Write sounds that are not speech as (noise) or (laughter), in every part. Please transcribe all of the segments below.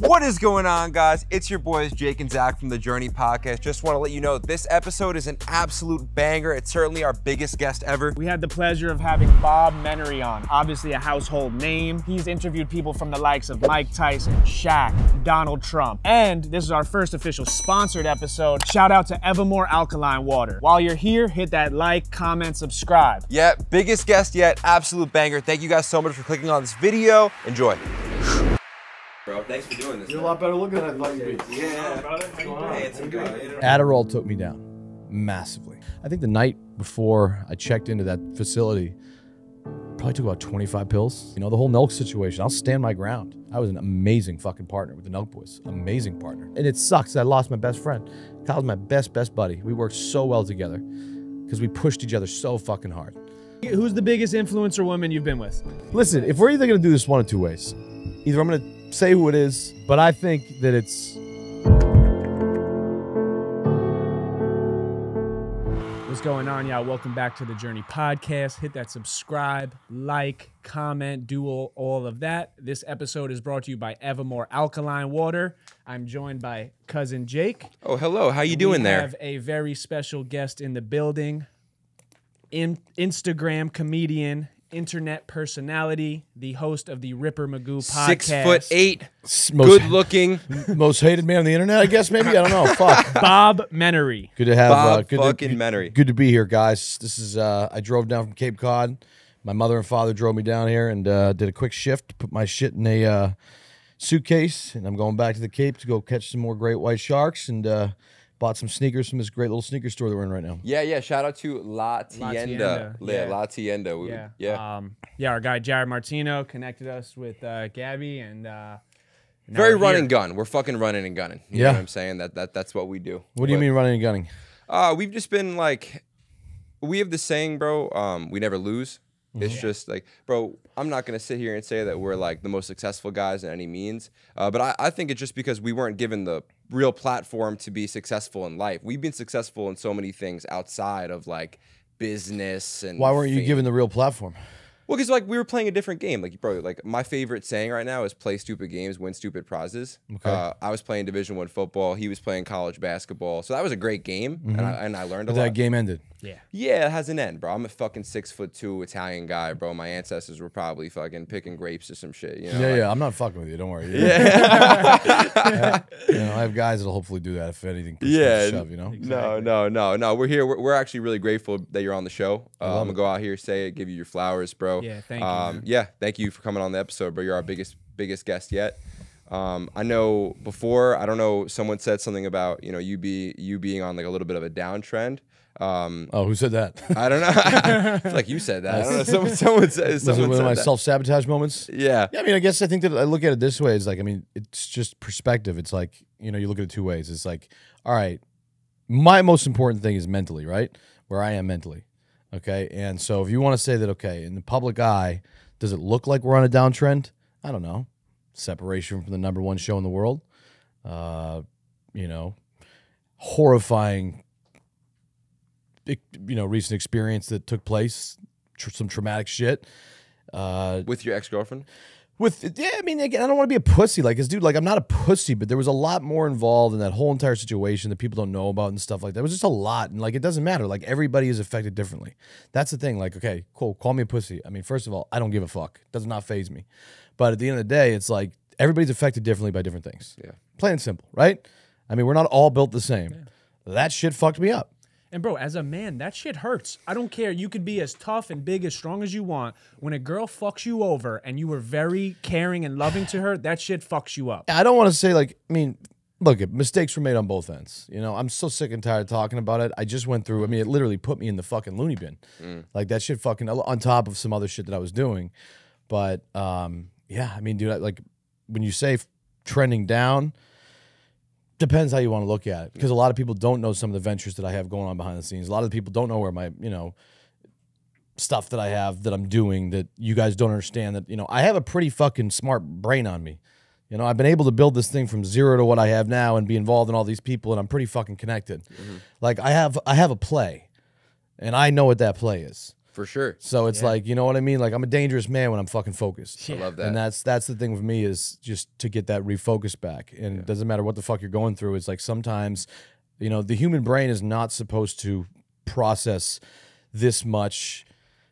What is going on, guys? It's your boys Jake and Zach from the Journey Podcast. Just want to let you know this episode is an absolute banger. It's certainly our biggest guest ever. We had the pleasure of having Bob Menery on, obviously a household name. He's interviewed people from the likes of Mike Tyson, Shaq, Donald Trump. And this is our first official sponsored episode. Shout out to Evamor Alkaline Water. While you're here, hit that like, comment, subscribe. Yeah, biggest guest yet, absolute banger. Thank you guys so much for clicking on this video. Enjoy. Bro, thanks for doing this. You're a lot better looking than I thought you'd be. Yeah. Handsome guy. Adderall took me down massively. I think the night before I checked into that facility, probably took about 25 pills. You know, the whole Nelk situation, I'll stand my ground. I was an amazing fucking partner with the Nelk boys. Amazing partner. And it sucks that I lost my best friend. Kyle's my best, best buddy. We worked so well together because we pushed each other so fucking hard. Who's the biggest influencer woman you've been with? Listen, if we're either going to do this one of two ways, either I'm going to say who it is, but I think that it's What's going on, y'all? Welcome back to the Journey Podcast. Hit that subscribe, like, comment, do all, all of that. This episode is brought to you by Evamor Alkaline Water. I'm joined by cousin Jake. Oh, hello. How you doing we there? have a very special guest in the building. In Instagram comedian, internet personality, the host of the Ripper Magoo podcast. Six foot eight, most, good looking. (laughs) most hated man on the internet, I guess, maybe? I don't know. Fuck. (laughs) Bob Menery. Good to have Bob uh, good fucking to, Menery. Good to be here, guys. This is uh, I drove down from Cape Cod. My mother and father drove me down here and uh, did a quick shift. Put my shit in a uh, suitcase, and I'm going back to the Cape to go catch some more great white sharks. And uh, bought some sneakers from this great little sneaker store that we're in right now. Yeah, yeah. Shout out to La Tienda. Tienda, La, yeah. La Tienda. We- Yeah. yeah. Um, yeah, our guy Jared Martino connected us with uh, Gabby and uh, Very we're run here. and gun. We're fucking running and gunning. You Yeah. know what I'm saying? That that that's what we do. What do you But, mean running and gunning? Uh, we've just been like, we have the saying, bro. Um, we never lose. It's just like, bro. I'm not gonna sit here and say that we're like the most successful guys in any means. Uh, but I, I think it's just because we weren't given the real platform to be successful in life. We've been successful in so many things outside of like business and. Why weren't you given the real platform? Well, because like we were playing a different game. Like, bro, like my favorite saying right now is "play stupid games, win stupid prizes." Okay. Uh, I was playing Division One football. He was playing college basketball. So that was a great game, and I and I learned a lot. that game ended. Yeah. Yeah, it has an end, bro. I'm a fucking six foot two Italian guy, bro. My ancestors were probably fucking picking grapes or some shit. You know? Yeah, like- yeah. I'm not fucking with you. Don't worry. (laughs) Yeah. you know, I have guys that'll hopefully do that if anything. push comes to Yeah, Shove, you know. No, no, no, no. We're here. We're, we're actually really grateful that you're on the show. Uh, I'm gonna go out here, say it, give you your flowers, bro. Yeah, thank you, Um, man. yeah, thank you for coming on the episode, bro. You're our biggest, biggest guest yet. Um, I know before. I don't know. Someone said something about you know you be you being on like a little bit of a downtrend. Um, Oh, who said that? I don't know. (laughs) Like you said that. I don't know. (laughs) Someone, someone said. Was it one of my that. self sabotage moments? Yeah. Yeah, I mean, I guess I think that I look at it this way. It's like, I mean, it's just perspective. It's like, you know, you look at it two ways. It's like, all right, my most important thing is mentally, right? Where I am mentally. Okay. And so if you want to say that, okay, in the public eye, does it look like we're on a downtrend? I don't know. Separation from the number one show in the world. Uh, you know, horrifying, you know, recent experience that took place, tr- some traumatic shit. Uh, With your ex girlfriend. with yeah, I mean, again, I don't want to be a pussy. Like, this dude, like, I'm not a pussy, but there was a lot more involved in that whole entire situation that people don't know about and stuff like that. It was just a lot, and like, it doesn't matter. Like, everybody is affected differently. That's the thing. Like, okay, cool, call me a pussy. I mean, first of all, I don't give a fuck. It does not phase me. But at the end of the day, it's like everybody's affected differently by different things. Yeah. plain and simple, right? I mean, we're not all built the same. That shit fucked me up. And bro, as a man, that shit hurts. I don't care. You could be as tough and big as strong as you want. When a girl fucks you over and you were very caring and loving to her, that shit fucks you up. I don't want to say like I mean, look, mistakes were made on both ends. You know, I'm so sick and tired of talking about it. I just went through. I mean, it literally put me in the fucking loony bin. Like that shit, fucking on top of some other shit that I was doing. But um, yeah, I mean, dude, I, like when you say f- trending down, depends how you want to look at it. Because a lot of people don't know some of the ventures that I have going on behind the scenes. A lot of the people don't know where my you know stuff that I have that I'm doing that you guys don't understand that you know I have a pretty fucking smart brain on me. You know, I've been able to build this thing from zero to what I have now and be involved in all these people and I'm pretty fucking connected. Mm-hmm. Like I have I have a play and I know what that play is. For sure. So it's like, you know what I mean? Like I'm a dangerous man when I'm fucking focused. I love that. And that's that's the thing with me is just to get that refocus back. And it doesn't matter what the fuck you're going through. It's like sometimes, you know, the human brain is not supposed to process this much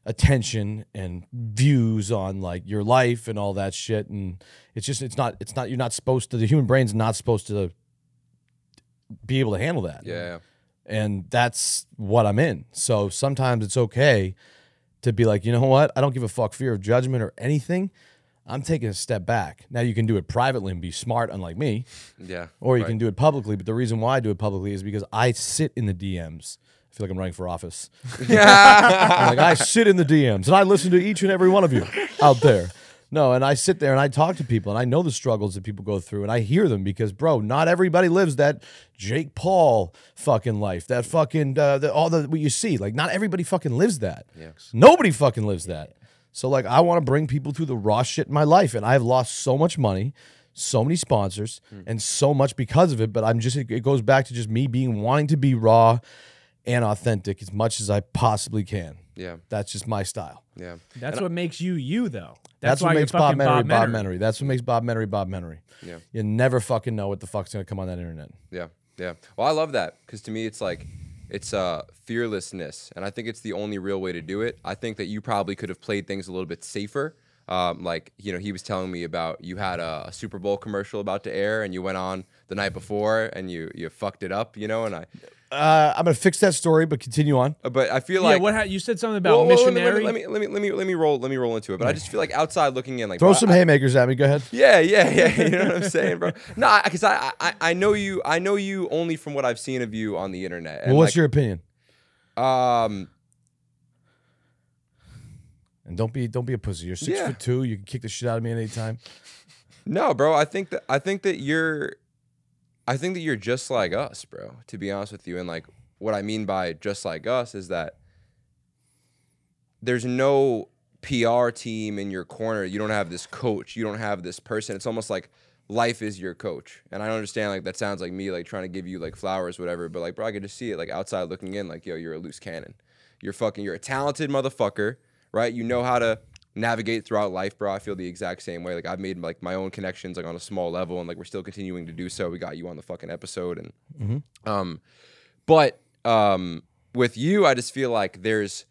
attention and views on like your life and all that shit. And it's just it's not it's not you're not supposed to the human brain's not supposed to be able to handle that yeah. And that's what I'm in. So sometimes it's okay to be like, you know what? I don't give a fuck fear of judgment or anything. I'm taking a step back. Now you can do it privately and be smart, unlike me, Yeah. or you right. can do it publicly. But the reason why I do it publicly is because I sit in the DMs. I feel like I'm running for office. (laughs) Yeah. (laughs) like I sit in the DMs and I listen to each and every one of you out there. No, and I sit there and I talk to people and I know the struggles that people go through and I hear them because, bro, not everybody lives that Jake Paul fucking life. That fucking uh, the, all the what you see. Like, not everybody fucking lives that. Yes. Nobody fucking lives that. So, like, I want to bring people through the raw shit in my life, and I've lost so much money. So many sponsors and so much because of it, but I'm just, it it goes back to just me being wanting to be raw and authentic as much as I possibly can. Yeah. That's just my style. Yeah. That's what makes you you, though. That's, That's, what makes Bob fucking Menery Bob Menery. Menery. That's what makes Bob Menery Bob Menery. Yeah. You never fucking know what the fuck's gonna come on that internet. Yeah, yeah. Well, I love that because to me, it's like it's uh, fearlessness, and I think it's the only real way to do it. I think that you probably could have played things a little bit safer. Um, like you know, he was telling me about you had a, a Super Bowl commercial about to air, and you went on the night before, and you you fucked it up, you know. And I, Uh, I'm gonna fix that story, but continue on. but I feel Yeah, like what ha- you said something about Well, well, let me- missionary. Let me, let me let me let me roll let me roll into it. But I just feel like outside looking in, like Throw bro, some I- haymakers at me. Go ahead. Yeah, yeah, yeah. (laughs) You know what I'm (laughs) saying, bro? No, because I, I I know you I know you only from what I've seen of you on the internet. And Well, what's like, your opinion? um And don't be don't be a pussy. You're six Yeah. foot two. You can kick the shit out of me at any time. No, bro. I think that I think that you're I think that you're just like us, bro, to be honest with you. And like what I mean by just like us is that there's no PR team in your corner. You don't have this coach. You don't have this person. It's almost like life is your coach. And I don't understand like that sounds like me like trying to give you like flowers, whatever. But like, bro, I could just see it like outside looking in, like, yo, you're a loose cannon. You're fucking, you're a talented motherfucker, right? You know how to navigate throughout life, bro. I feel the exact same way. Like I've made like my own connections like on a small level, and like we're still continuing to do so. We got you on the fucking episode, and um, but um, with you, I just feel like there's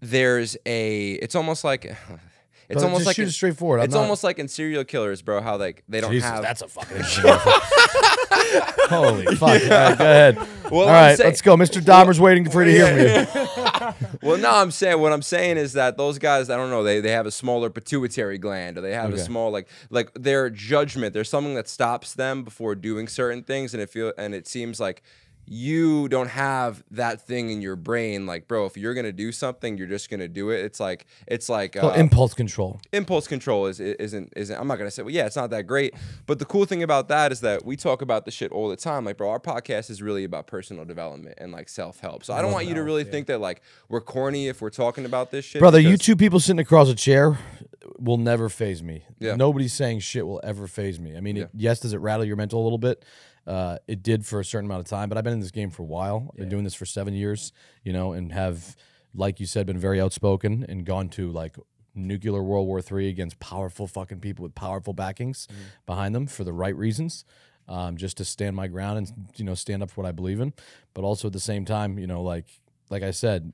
there's a it's almost like (laughs) it's almost just like shoot in- it straightforward. I'm It's not- almost like in serial killers, bro. How like they don't Jesus, have that's a fucking. (laughs) Holy fuck! All right, go ahead. Well, All I'm saying- let's go. Mr. Dahmer's waiting for you to hear from you. (laughs) Well, no, I'm saying what I'm saying is that those guys, I don't know, they, they have a smaller pituitary gland, or they have a small like like their judgment. There's something that stops them before doing certain things, and it feel and it seems like you don't have that thing in your brain. Like, bro, if you're gonna do something, you're just gonna do it. It's like it's like uh, impulse control. impulse control is isn't isn't I'm not gonna say well yeah it's not that great but the cool thing about that is that we talk about the shit all the time like bro our podcast is really about personal development and like self help so I don't want you to really think that like we're corny if we're talking about this shit Brother, you two people sitting across a chair will never phase me. Yeah. Nobody's saying shit will ever phase me. I mean, it, yes, does it rattle your mental a little bit? Uh, it did for a certain amount of time, but I've been in this game for a while. I've been doing this for seven years, you know, and have, like you said, been very outspoken and gone to like nuclear World War III against powerful fucking people with powerful backings behind them for the right reasons. Um, just to stand my ground and you know stand up for what I believe in, but also at the same time, you know, like like I said,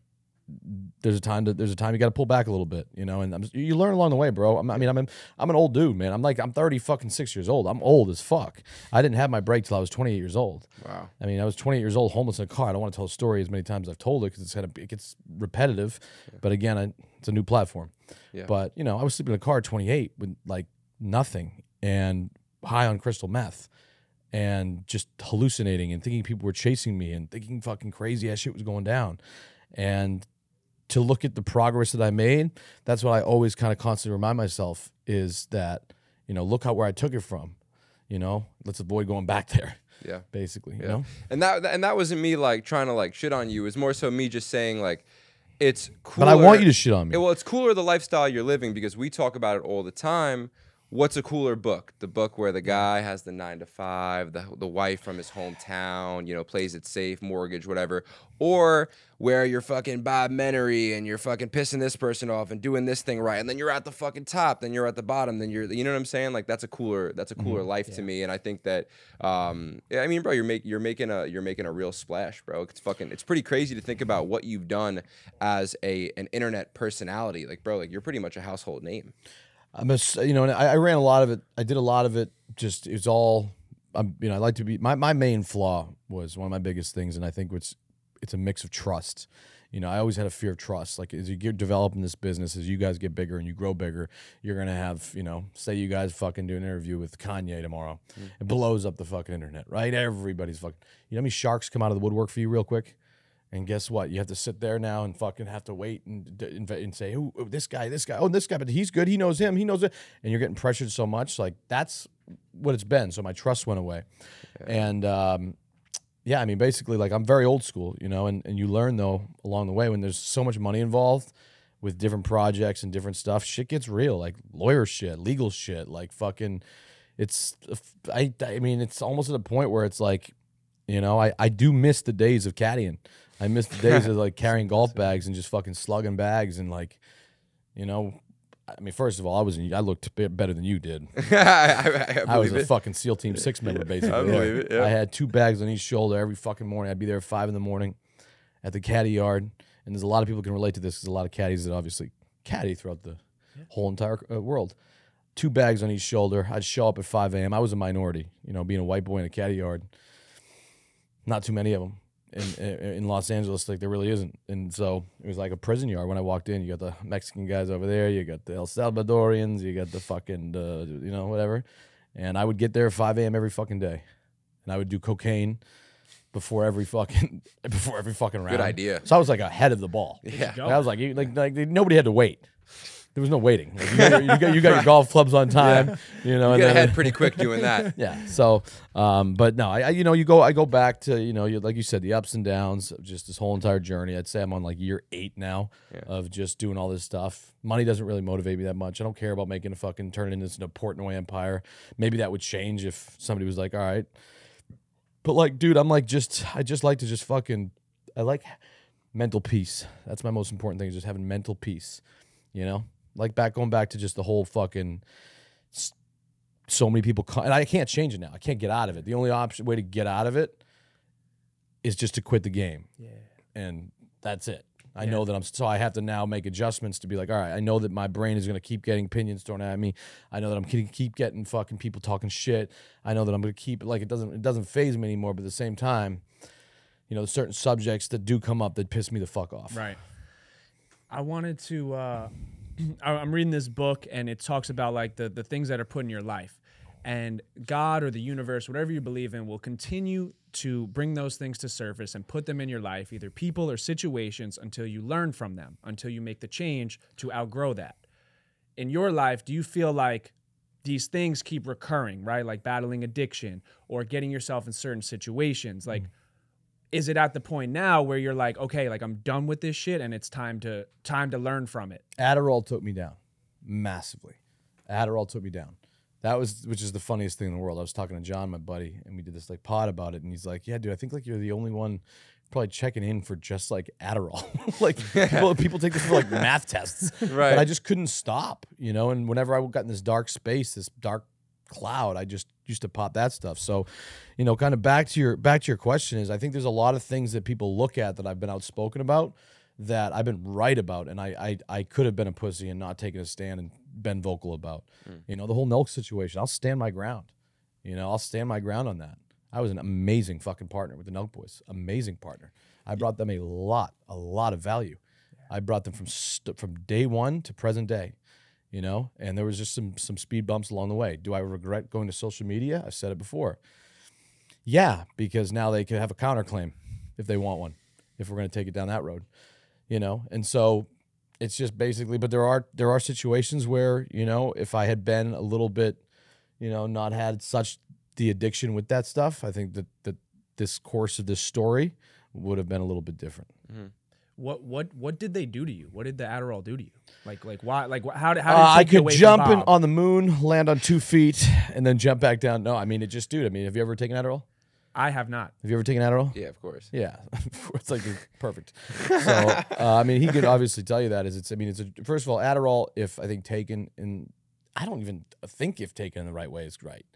there's a time to there's a time you got to pull back a little bit, you know, and I'm, you learn along the way, bro. I'm, I mean, I'm an, I'm an old dude, man. I'm like I'm 30 fucking six years old. I'm old as fuck. I didn't have my break till I was 28 years old. wow I mean, I was 28 years old, homeless in a car. I don't want to tell a story as many times as I've told it because it's kind of it gets repetitive. But again, I, it's a new platform. Yeah. But you know, I was sleeping in a car at 28 with like nothing and high on crystal meth and just hallucinating and thinking people were chasing me and thinking fucking crazy ass shit was going down. And to look at the progress that I made, that's what I always kind of constantly remind myself is that, you know, look how where I took it from. You know, let's avoid going back there yeah basically. You Yeah. know, and that and that wasn't me like trying to like shit on you it was more so me just saying like it's cool but I want you to shit on me. Well, it's cooler the lifestyle you're living because we talk about it all the time. What's a cooler book? The book where the guy has the nine to five, the the wife from his hometown, you know, plays it safe, mortgage, whatever, or where you're fucking Bob Menery and you're fucking pissing this person off and doing this thing right, and then you're at the fucking top, then you're at the bottom, then you're, you know what I'm saying? Like that's a cooler, that's a cooler life to me, and I think that, um, I mean, bro, you're making you're making a you're making a real splash, bro. It's fucking, it's pretty crazy to think about what you've done as a an internet personality, like, bro, like you're pretty much a household name. I'm a, you know, and I, I ran a lot of it. I did a lot of it. Just it's all, I'm, you know, I like to be. My my main flaw was one of my biggest things, and I think it's it's a mix of trust. You know, I always had a fear of trust. Like as you get developing this business, as you guys get bigger and you grow bigger, you're gonna have, you know, say you guys fucking do an interview with Kanye tomorrow, mm. it blows up the fucking internet, right? Everybody's fucking. You know how many sharks come out of the woodwork for you real quick? And guess what? You have to sit there now and fucking have to wait and and, and say, "Who? Oh, this guy, this guy. Oh, this guy, but he's good. He knows him. He knows it." And you're getting pressured so much. Like that's what it's been. So my trust went away. And um, yeah, I mean, basically, like I'm very old school, you know. And and you learn though along the way when there's so much money involved with different projects and different stuff. Shit gets real, like lawyer shit, legal shit, like fucking. It's I I mean, it's almost at a point where it's like, you know, I I do miss the days of caddying. I miss the days of (laughs) like carrying golf bags and just fucking slugging bags and like, you know, I mean, first of all, I was in, I looked better than you did. (laughs) I, I, I was believe a it. fucking SEAL Team Six member, (laughs) basically. I believe it, yeah. I had two bags on each shoulder every fucking morning. I'd be there at five in the morning at the caddy yard, and there's a lot of people can relate to this. There's a lot of caddies that obviously caddy throughout the whole entire uh, world. Two bags on each shoulder. I'd show up at 5 a.m. I was a minority, you know, being a white boy in a caddy yard. Not too many of them in, in in Los Angeles. Like there really isn't, and so it was like a prison yard when I walked in. You got the Mexican guys over there. You got the El Salvadorians. You got the fucking uh, you know whatever. And I would get there at 5 a.m. every fucking day, and I would do cocaine before every fucking (laughs) before every fucking round. Good idea. So I was like ahead of the ball. Yeah. I was like, like, like nobody had to wait. There was no waiting. Like, you, got your, you, got, you got your (laughs) golf clubs on time. You know, You and get then- ahead (laughs) pretty quick doing that. yeah. So, um, but no, I, I, you know, you go, I go back to, you know, you, like you said, the ups and downs of just this whole entire journey. I'd say I'm on like year eight now of just doing all this stuff. Money doesn't really motivate me that much. I don't care about making a fucking turn it into an Portnoy empire. Maybe that would change if somebody was like, all right. But like, dude, I'm like, just, I just like to just fucking, I like mental peace. That's my most important thing is just having mental peace, you know? Like back, going back to just the whole fucking, so many people and I can't change it now. I can't get out of it. The only option way to get out of it is just to quit the game. Yeah. And that's it. I know that I'm so I have to now make adjustments to be like, all right, I know that my brain is gonna keep getting opinions thrown at me. I know that I'm gonna keep getting fucking people talking shit. I know that I'm gonna keep it like it doesn't it doesn't phase me anymore, but at the same time, you know, certain subjects that do come up that piss me the fuck off. Right. I wanted to. Uh, (clears throat) I'm reading this book, and it talks about like the the things that are put in your life, and God or the universe, whatever you believe in, will continue to bring those things to surface and put them in your life, either people or situations, until you learn from them, until you make the change to outgrow that. In your life, do you feel like these things keep recurring, right? Like battling addiction or getting yourself in certain situations, like mm. Is it at the point now where you're like, okay, like I'm done with this shit and it's time to time to learn from it? Adderall took me down massively. Adderall took me down. That was, which is the funniest thing in the world. I was talking to John, my buddy, and we did this like pod about it, and he's like, "Yeah, dude, I think like you're the only one probably checking in for just like Adderall. (laughs) like people, people take this for like math tests, (laughs) Right. But I just couldn't stop, you know. And whenever I got in this dark space, this dark cloud, I just used to pop that stuff. So, you know, kind of back to your back to your question is, I think there's a lot of things that people look at that I've been outspoken about that I've been right about, and I I, I could have been a pussy and not taken a stand and been vocal about. Hmm. You know, the whole Nelk situation. I'll stand my ground. You know, I'll stand my ground on that. I was an amazing fucking partner with the Nelk boys. Amazing partner. I brought them a lot, a lot of value. I brought them from from day one to present day. You know, and there was just some some speed bumps along the way. Do I regret going to social media? I've said it before. Yeah, because now they could have a counterclaim if they want one. If we're going to take it down that road, you know, and so it's just basically. But there are there are situations where you know if I had been a little bit, you know, not had such the addiction with that stuff, I think that that this course of this story would have been a little bit different. Mm-hmm. What what what did they do to you? What did the Adderall do to you? Like like why like how did how did Uh, I could jump in, on the moon, land on two feet, and then jump back down. No, I mean it just, dude. I mean, have you ever taken Adderall? I have not. Have you ever taken Adderall? Yeah, of course. Yeah, (laughs) it's like perfect. So, uh, I mean, he could obviously tell you that. Is it's? I mean, it's a, first of all, Adderall. If I think taken in, I don't even think if taken in the right way is right,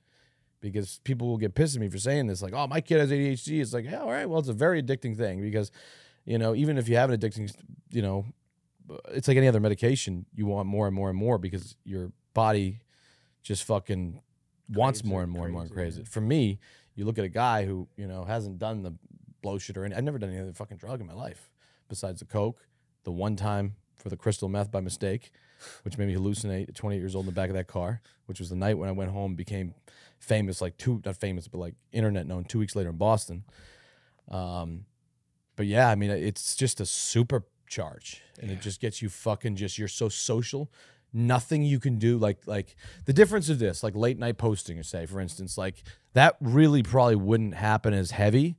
because people will get pissed at me for saying this. Like, oh, my kid has ADHD. It's like, yeah, all right. Well, it's a very addicting thing because, you know, even if you have an addicting, you know, it's like any other medication. You want more and more and more because your body just fucking wants Craves more and more and more and it, it. For me, you look at a guy who you know hasn't done the blow shit or any. I've never done any other fucking drug in my life besides the coke. The one time for the crystal meth by mistake, which made me hallucinate at 28 years old in the back of that car, which was the night when I went home, became famous, like two, not famous, but like internet known two weeks later in Boston. Um, but yeah, I mean, it's just a supercharge, and it just gets you fucking just. You're so social. Nothing you can do, like like the difference of this, like late night posting, or say, for instance, like that really probably wouldn't happen as heavy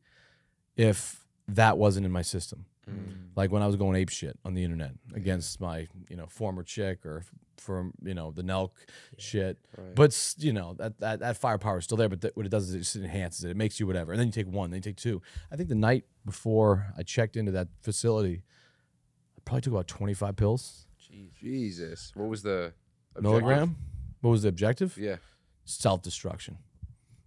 if that wasn't in my system. Mm. Like when I was going ape shit on the internet against my, you know, former chick or f- from, you know, the Nelk shit. But you know that that, that firepower is still there. But th- what it does is it just enhances it. It makes you whatever. And then you take one, then you take two. I think the night before I checked into that facility, I probably took about twenty five pills. Jesus. What was the objective? Milligram. What was the objective? Yeah. Self destruction.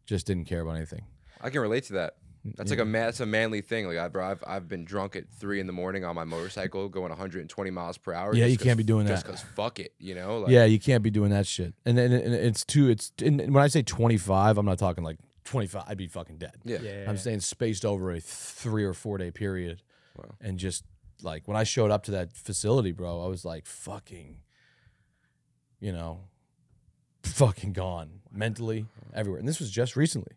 Just didn't care about anything. I can relate to that. That's like a man. That's a manly thing. Like I, bro, I've I've been drunk at three in the morning on my motorcycle, going 120 miles per hour. Yeah, you can't be doing just that. because fuck it, you know. Like, yeah, you can't be doing that shit. And then and it's too. It's and when I say twenty five, I'm not talking like twenty five. I'd be fucking dead. Yeah. Yeah. I'm saying spaced over a three or four day period, Wow. and just like when I showed up to that facility, bro, I was like fucking, you know, fucking gone mentally everywhere. And this was just recently,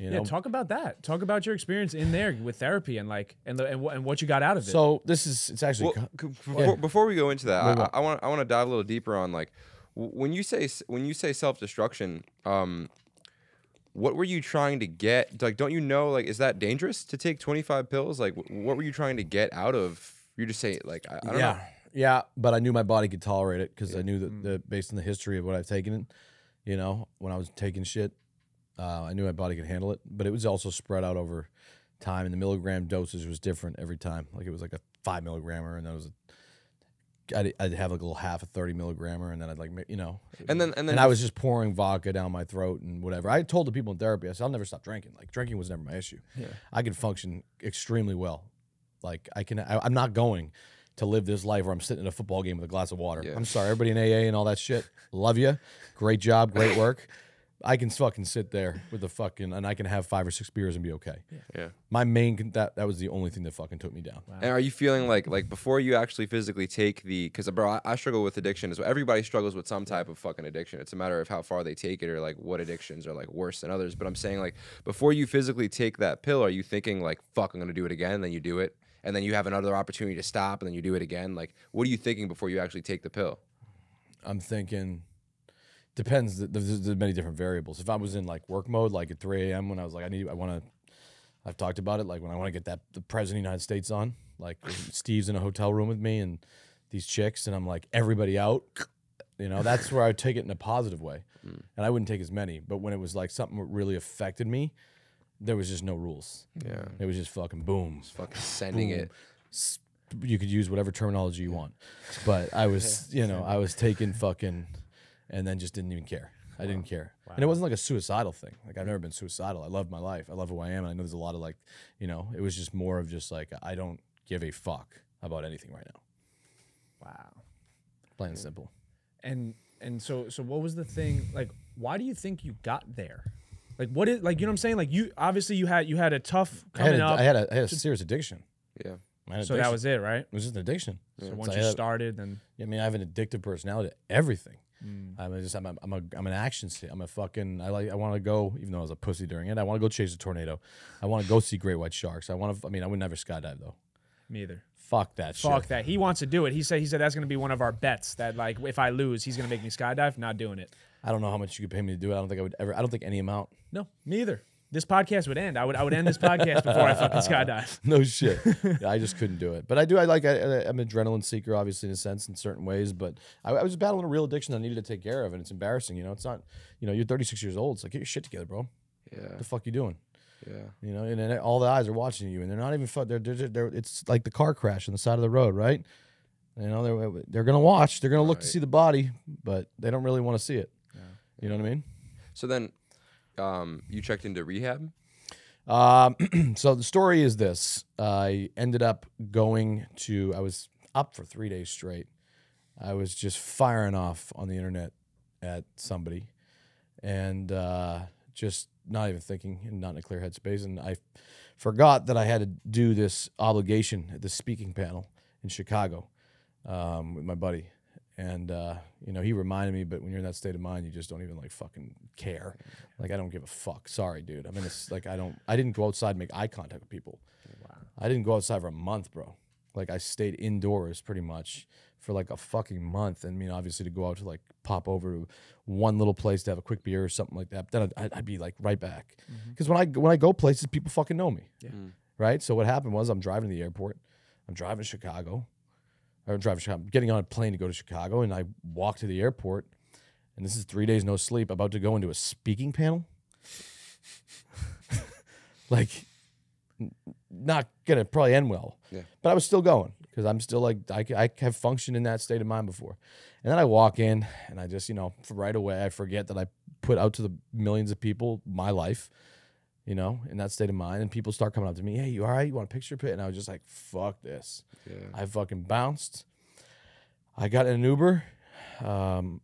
you Yeah, talk about that. Talk about your experience in there with therapy and like and the, and, wh- and what you got out of it. so this is it's actually Well, co- c- before, before we go into that, Move I- I want I want to dive a little deeper on like when you say when you say self destruction. Um, what were you trying to get? Like, don't you know? Like, is that dangerous to take 25 pills? Like, what were you trying to get out of? You just say like I, I don't yeah, know. yeah. But I knew my body could tolerate it because I knew Mm. that the, based on the history of what I've taken, it, you know, when I was taking shit, uh, I knew my body could handle it. But it was also spread out over time, and the milligram dosage was different every time. Like it was like a five milligrammer, and then it was a I'd, I'd have like a little half a 30 milligrammer and then I'd like you know And then and then and I was just pouring vodka down my throat and whatever. I told the people in therapy, I said, I'll never stop drinking. Like drinking was never my issue. Yeah. I can function extremely well. Like I can, I, I'm not going to live this life where I'm sitting in a football game with a glass of water. Yeah. I'm sorry, everybody in AA and all that shit. Love you. Great job, great work. (laughs) I can fucking sit there with the fucking, and I can have five or six beers and be okay. yeah. My main, that that was the only thing that fucking took me down. And are you feeling like like before you actually physically take the because bro I, I struggle with addiction as well. Everybody struggles with some type of fucking addiction. It's a matter of how far they take it or like what addictions are like worse than others. But I'm saying like before you physically take that pill, are you thinking like fuck I'm gonna do it again? And then you do it, and then you have another opportunity to stop, and then you do it again. Like what are you thinking before you actually take the pill? I'm thinking depends. There's, there's many different variables. If I was in like work mode, like at 3 a.m. when I was like, I need, I want to. I've talked about it. Like when I want to get that the president of the United States on, like Steve's in a hotel room with me and these chicks, and I'm like everybody out. You know, that's where I would take it in a positive way, hmm. and I wouldn't take as many. But when it was like something that really affected me, there was just no rules. Yeah. It was just fucking boom. Fucking sending it. You could use whatever terminology you want, but I was, (laughs) you know, I was taking fucking, and then just didn't even care. I didn't care, and it wasn't like a suicidal thing. Like I've never been suicidal. I love my life. I love who I am, and I know there's a lot of like, you know, it was just more of just like I don't give a fuck about anything right now. wow. Plain and simple. And and so so what was the thing like why do you think you got there? Like what is like you know what I'm saying? Like you obviously you had you had a tough I had coming a, up. I had a, I had a serious addiction. Yeah. I so addiction. that was it, right? it was just an addiction. So once like you had- started then yeah, I mean, I have an addictive personality to everything. Mm. I'm just I'm a, I'm a I'm an action. I'm a fucking I like I want to go even though I was a pussy during it. I want to go chase a tornado. I want to go see great white sharks. I want to. I mean, I would never skydive though. me either. Fuck that shit. Fuck shit. that. He wants to do it. He said he said that's gonna be one of our bets that like if I lose, he's gonna make me skydive. Not doing it. I don't know how much you could pay me to do it. I don't think I would ever. I don't think any amount. No, me either. This podcast would end. I would I would end this podcast before I fucking skydive. (laughs) no shit. I just couldn't do it. But I do. I like. I, I- I'm an adrenaline seeker, obviously, in a sense, in certain ways. But I, I was battling a real addiction I needed to take care of, and it's embarrassing. You know, it's not. You know, you're 36 years old. It's like get your shit together, bro. Yeah. What the fuck you doing? Yeah. You know, and then all the eyes are watching you, and they're not even. Fu- they're, they're, they're, it's like the car crash on the side of the road, right? You know, they're they're gonna watch. They're gonna look to see the body, but they don't really want to see it. Yeah. You know what I mean? So then, um, you checked into rehab. Um, (clears throat) so the story is this: I ended up going to. I was up for three days straight. I was just firing off on the internet at somebody, and uh, just not even thinking and not in a clear headspace. And I forgot that I had to do this obligation at the speaking panel in Chicago um, with my buddy. And uh, you know, he reminded me, but when you're in that state of mind, you just don't even like fucking care. Like I don't give a fuck. Sorry, dude. I mean, it's like I don't. I didn't go outside and make eye contact with people. I didn't go outside for a month, bro. Like I stayed indoors pretty much for like a fucking month. And I mean, obviously to go out to like pop over to one little place to have a quick beer or something like that. But then I'd, I'd, I'd be like right back because when I when I go places, people fucking know me. Yeah. Right. So what happened was I'm driving to the airport. I'm driving to Chicago. I'm driving Chicago. Getting on a plane to go to Chicago, and I walk to the airport. And this is three days no sleep. About to go into a speaking panel. (laughs) like, not gonna probably end well. Yeah. But I was still going because I'm still like I, I have functioned in that state of mind before. And then I walk in and I just you know right away I forget that I put out to the millions of people my life, you know, in that state of mind. And people start coming up to me, hey, you all right? You want a picture pit? And I was just like, fuck this. Yeah. I fucking bounced. I got in an Uber. Um,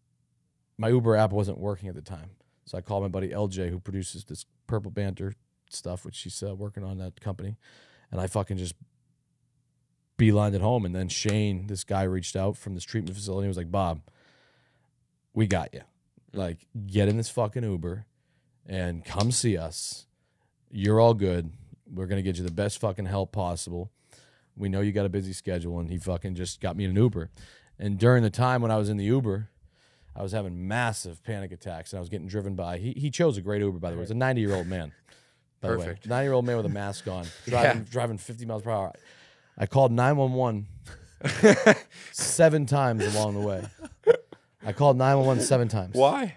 my Uber app wasn't working at the time. So I called my buddy LJ, who produces this Purple Banter stuff, which she's uh, working on that company. And I fucking just beelined it home. And then Shane, this guy, reached out from this treatment facility and was like, Bob, we got you. Like, get in this fucking Uber and come see us. You're all good. We're going to get you the best fucking help possible. We know you got a busy schedule. And he fucking just got me in an Uber. And during the time when I was in the Uber, I was having massive panic attacks and I was getting driven by. He, he chose a great Uber, by the way. It's a 90 year old man. (laughs) By Perfect. the way, 90 year old man with a mask on, (laughs) driving, driving 50 miles per hour. I called 911 (laughs) seven times along the way. I called 911 seven times Why?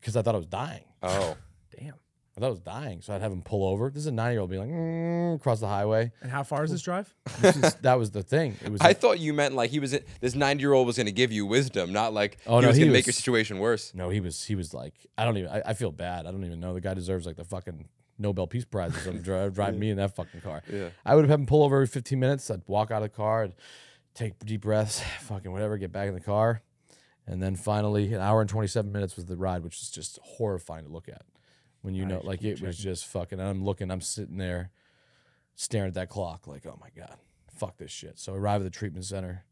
because I thought I was dying. Oh. Damn. I thought I was dying. So I'd have him pull over. This is a 90 year old being like, mm, across the highway. And how far is this drive? This is- that was the thing. It was I thought you meant like he was this ninety year old was going to give you wisdom, not like Oh, he no, was going to make your situation worse. No, he was he was like I don't even I, I feel bad. I don't even know. The guy deserves like the fucking Nobel Peace Prize or something. drive, (laughs) drive me in that fucking car. Yeah. I would have had him pull over every 15 minutes. I'd walk out of the car, and take deep breaths, (sighs) fucking whatever, get back in the car. And then finally, an hour and 27 minutes was the ride, which is just horrifying to look at. When you know, like it was just fucking, I'm looking, I'm sitting there staring at that clock, like, oh my God, fuck this shit. So I arrive at the treatment center,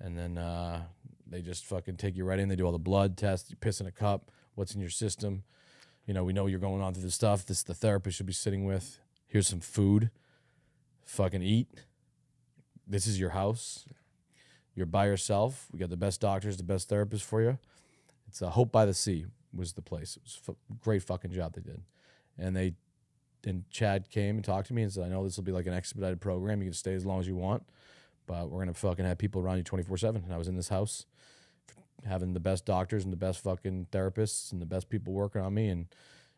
and then uh, they just fucking take you right in. They do all the blood tests, you piss in a cup, what's in your system. You know, we know you're going on through this stuff. This is the therapist should be sitting with. Here's some food. Fucking eat. This is your house. You're by yourself. We got the best doctors, the best therapists for you. It's a Hope by the Sea was the place. It was a great fucking job they did, and they and Chad came and talked to me and said, "I know this will be like an expedited program. You can stay as long as you want, but we're gonna fucking have people around you 24 seven." And I was in this house, having the best doctors and the best fucking therapists and the best people working on me. And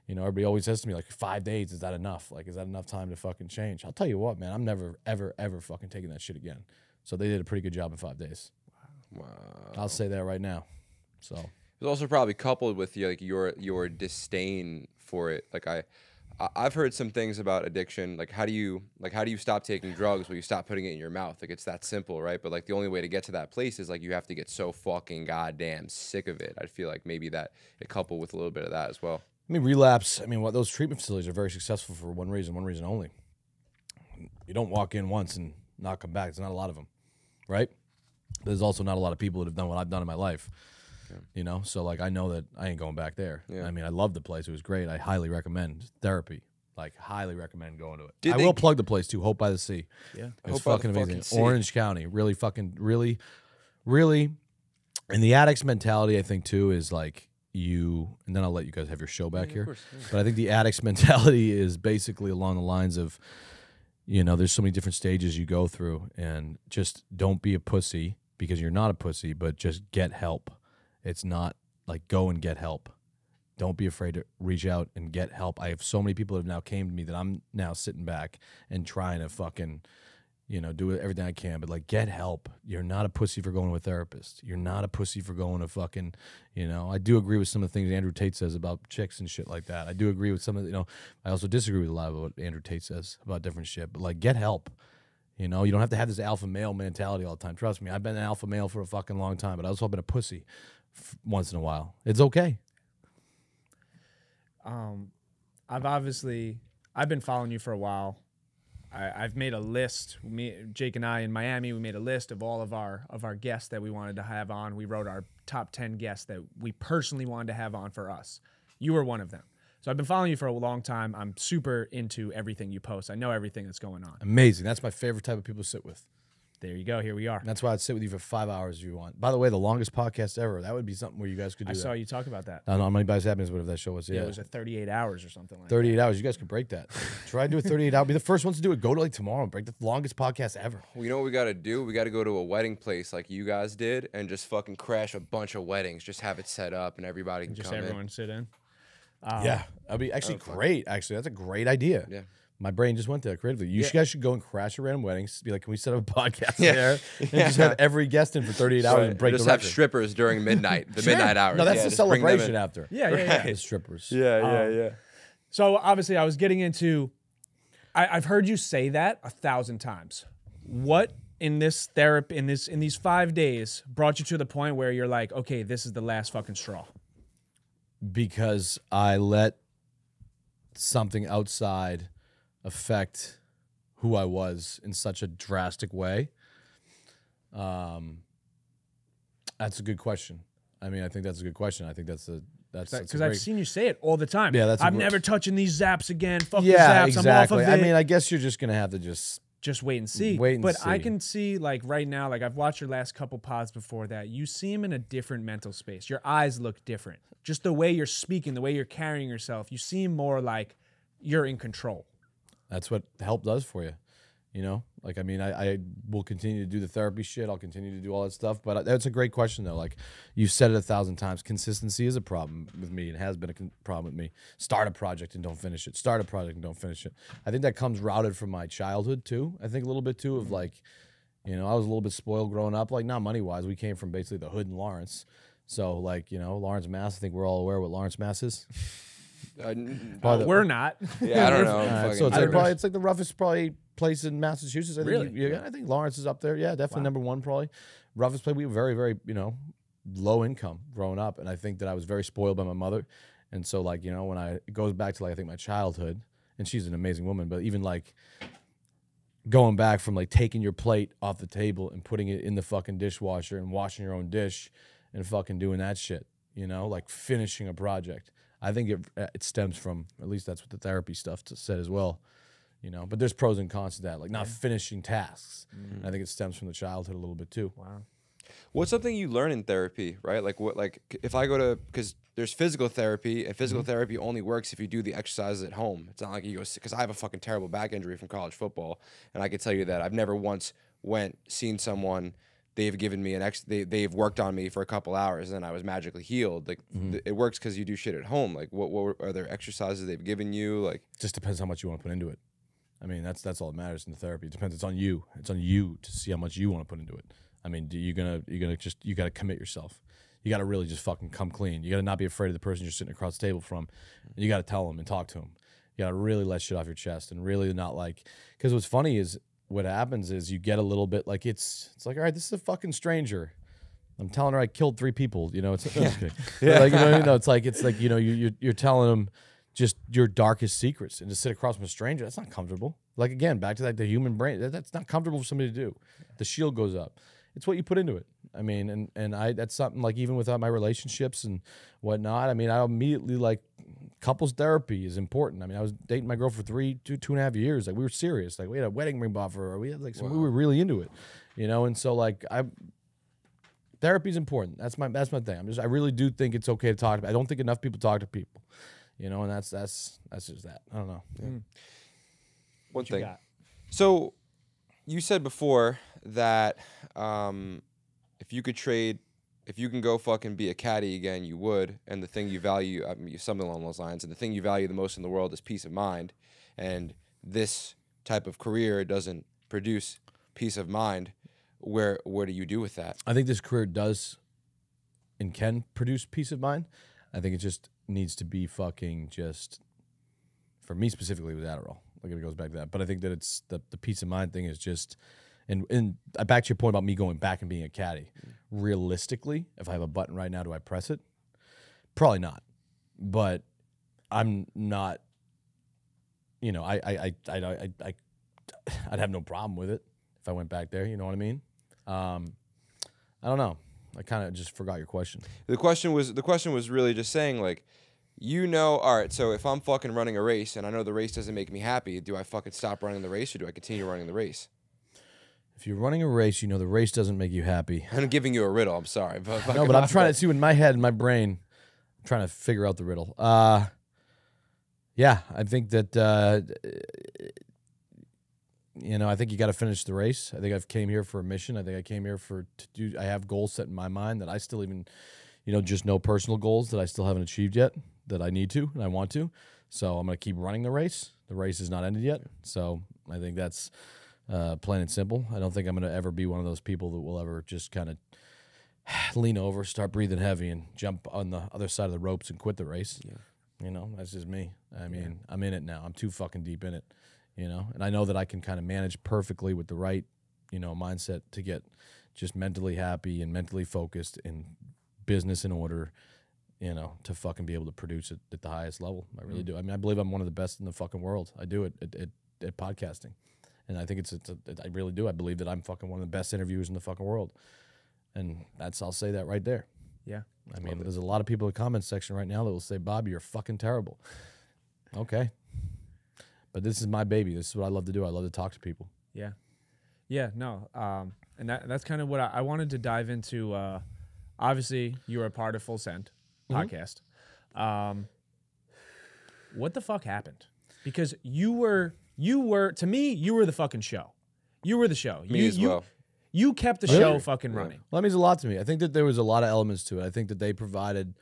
you know, everybody always says to me like, five days is that enough? Like, is that enough time to fucking change? I'll tell you what, man, I'm never ever ever fucking taking that shit again. So they did a pretty good job in five days. Wow. I'll say that right now. So It's also probably coupled with your like your your disdain for it. Like I, I- I've heard some things about addiction. Like how do you like how do you stop taking drugs? Well, you stop putting it in your mouth. Like it's that simple, right? But like the only way to get to that place is like you have to get so fucking goddamn sick of it. I feel like maybe that it coupled with a little bit of that as well. I mean, relapse. I mean, what those treatment facilities are very successful for one reason, one reason only. You don't walk in once and not come back. There's not a lot of them, right? There's also not a lot of people that have done what I've done in my life. You know, so like I know that I ain't going back there. Yeah. I mean, I love the place; it was great. I highly recommend therapy. Like, highly recommend going to it. Did I they will plug the place too. Hope by the Sea. Yeah. It's by the fucking fucking amazing. sea. Orange County, really fucking, really, really. And the addict's mentality, I think too, is like you, and then I'll let you guys have your show back here. But I think the addict's (laughs) mentality is basically along the lines of, you know, there's so many different stages you go through, and just don't be a pussy because you're not a pussy, but just get help. It's not like go and get help. Don't be afraid to reach out and get help. I have so many people that have now came to me that I'm now sitting back and trying to fucking, you know, do everything I can. But like, get help. You're not a pussy for going to a therapist. You're not a pussy for going to fucking, you know. I do agree with some of the things Andrew Tate says about chicks and shit like that. I do agree with some of the, you know. I also disagree with a lot of what Andrew Tate says about different shit. But like, get help. You know, you don't have to have this alpha male mentality all the time. Trust me, I've been an alpha male for a fucking long time, but I also been a pussy f- once in a while. It's okay. Um, I've obviously I've been following you for a while. I, I've made a list. Me, Jake and I in Miami, we made a list of all of our of our guests that we wanted to have on. We wrote our top ten guests that we personally wanted to have on for us. You were one of them. So I've been following you for a long time. I'm super into everything you post. I know everything that's going on. Amazing. That's my favorite type of people to sit with. There you go. Here we are. And that's why I'd sit with you for five hours if you want. By the way, the longest podcast ever. That would be something where you guys could do I that. saw you talk about that. I don't know how Money Buys Happiness, whatever that show was. Yeah, Yeah, it was a 38 hours or something like 38 hours. You guys could break that. (laughs) Try to do a 38 hour. Be the first ones to do it. Go to like tomorrow and break the longest podcast ever. Well, you know what we got to do? We got to go to a wedding place like you guys did and just fucking crash a bunch of weddings. Just have it set up and everybody can that. Just come everyone sit in. yeah, that'd be actually great. Actually, that's a great idea. Yeah. My brain just went there creatively. You Yeah. guys should go and crash a random wedding. Be like, can we set up a (laughs) podcast Yeah. there and just have every guest in for 38 in. hours and break just the have record? strippers during midnight, the (laughs) Sure. midnight hours. No, that's Yeah, the just bring them in. celebration after. (laughs) Yeah, yeah, yeah. The strippers. Yeah, yeah, Um, yeah. So obviously, I was getting into. I, I've heard you say that a thousand times. What in this therapy in this in these five days brought you to the point where you're like, okay, this is the last fucking straw. because I let something outside affect who I was in such a drastic way. Um, that's a good question. I mean, I think that's a good question. I think that's a that's Because I've seen you say it all the time. Yeah, that's I'm never touching these zaps again. Fuck yeah, the zaps. exactly. I'm off of it. I mean, I guess you're just gonna have to just just wait and see. Wait and but I can see like right now, like I've watched your last couple pods before that. You seem in a different mental space. Your eyes look different. Just the way you're speaking, the way you're carrying yourself, you seem more like you're in control. That's what help does for you. You know, like I mean, I, I will continue to do the therapy shit. I'll continue to do all that stuff. But uh, that's a great question though. Like you've said it a thousand times. Consistency is a problem with me. It has been a problem with me. Start a project and don't finish it. Start a project and don't finish it. I think that comes routed from my childhood too. I think a little bit too of mm-hmm. like, you know, I was a little bit spoiled growing up. Like not money wise. We came from basically the hood in Lawrence. So like you know Lawrence, Mass. I think we're all aware what Lawrence, Mass is. (laughs) Uh, n- the- We're not. yeah, I don't know. (laughs) All right, Fucking- so it's like probably it's like the roughest probably place in Massachusetts. I think Really? you- yeah, I think Lawrence is up there. Yeah, definitely number one probably. Roughest place. We were very very you know low income growing up, and I think that I was very spoiled by my mother, and so like you know when I it goes back to like I think my childhood, and she's an amazing woman, but even like going back from like taking your plate off the table and putting it in the fucking dishwasher and washing your own dish and fucking doing that shit, you know, like finishing a project. I think it uh, it stems from at least that's what the therapy stuff t- said as well, you know. But there's pros and cons to that, like not finishing tasks. And I think it stems from the childhood a little bit too. Wow. What's something you learn in therapy, right? Like what, like if I go to, because there's physical therapy, and physical Mm-hmm. therapy only works if you do the exercises at home. It's not like you go, because I have a fucking terrible back injury from college football, and I can tell you that I've never once went seen someone. They've given me an ex. They they've worked on me for a couple hours, and I was magically healed. Like Mm-hmm. th- it works because you do shit at home. Like what what were- are there exercises they've given you? Like just depends how much you want to put into it. I mean, that's that's all that matters in the therapy. It depends. It's on you. It's on you to see how much you want to put into it. I mean, do you gonna you gonna just you gotta commit yourself. You gotta really just fucking come clean. You gotta not be afraid of the person you're sitting across the table from. And you gotta tell them and talk to them. You gotta really let shit off your chest and really not like. Because what's funny is what happens is you get a little bit like it's it's like all right, this is a fucking stranger. I'm telling her I killed three people. You know, it's (laughs) yeah. like you know, you know, it's like it's like you know, you you're, you're telling them just your darkest secrets and to sit across from a stranger. That's not comfortable. Like again, back to like the human brain. That, that's not comfortable for somebody to do. The shield goes up. It's what you put into it. I mean, and and I that's something like even without my relationships and whatnot. I mean, I immediately like couples therapy is important. I mean, I was dating my girl for three, two, two and a half years. Like we were serious. Like we had a wedding ring bought for her. We had like some, we were really into it, you know. And so like I Therapy's important. That's my that's my thing. I'm just I really do think it's okay to talk. I don't think enough people talk to people. You know, and that's that's that's just that. I don't know. One What you thing. got? So, you said before that um, if you could trade, if you can go fucking be a caddy again, you would. And the thing you value, I mean, something along those lines, and the thing you value the most in the world is peace of mind. And this type of career doesn't produce peace of mind. Where where do you do with that? I think this career does and can produce peace of mind. I think it just needs to be fucking just for me specifically with Adderall. Like it goes back to that. But I think that it's the the peace of mind thing is just and and back to your point about me going back and being a caddy. Realistically, if I have a button right now, do I press it? Probably not. But I'm not you know, I I I I I, I (sighs) I'd have no problem with it if I went back there, you know what I mean? Um I don't know. I kind of just forgot your question. The question was the question was really just saying like, you know, all right. So if I'm fucking running a race and I know the race doesn't make me happy, do I fucking stop running the race or do I continue running the race? If you're running a race, you know the race doesn't make you happy. (laughs) I'm giving you a riddle. I'm sorry, but No, but I'm trying to see in my head, in my brain, I'm trying to figure out the riddle. Uh, yeah, I think that uh, you know, I think you got to finish the race. I think I've came here for a mission. I think I came here for to do. I have goals set in my mind that I still even, you know, just no personal goals that I still haven't achieved yet that I need to and I want to. So I'm gonna keep running the race. The race is not ended yet. So I think that's uh, plain and simple. I don't think I'm gonna ever be one of those people that will ever just kind of (sighs) lean over, start breathing heavy, and jump on the other side of the ropes and quit the race. You know, that's just me. I mean, I'm in it now. I'm too fucking deep in it. You know, and I know that I can kind of manage perfectly with the right, you know, mindset to get just mentally happy and mentally focused and business in order. You know, to fucking be able to produce it at the highest level. I really do. I mean, I believe I'm one of the best in the fucking world. I do it at, at, at podcasting, and I think it's, it's a, I really do. I believe that I'm fucking one of the best interviewers in the fucking world, and that's I'll say that right there. Yeah. I mean, there's a lot of people in the comment section right now that will say, Bob, you're fucking terrible. Okay. But this is my baby. This is what I love to do. I love to talk to people. Yeah. Yeah, no. Um, and that that's kind of what I, I wanted to dive into. Uh, obviously, you were a part of Full Send podcast. Um, what the fuck happened? Because you were you were to me, you were the fucking show. You were the show. Me you, as you, well. You kept the Really? show fucking running. Well, that means a lot to me. I think that there was a lot of elements to it. I think that they provided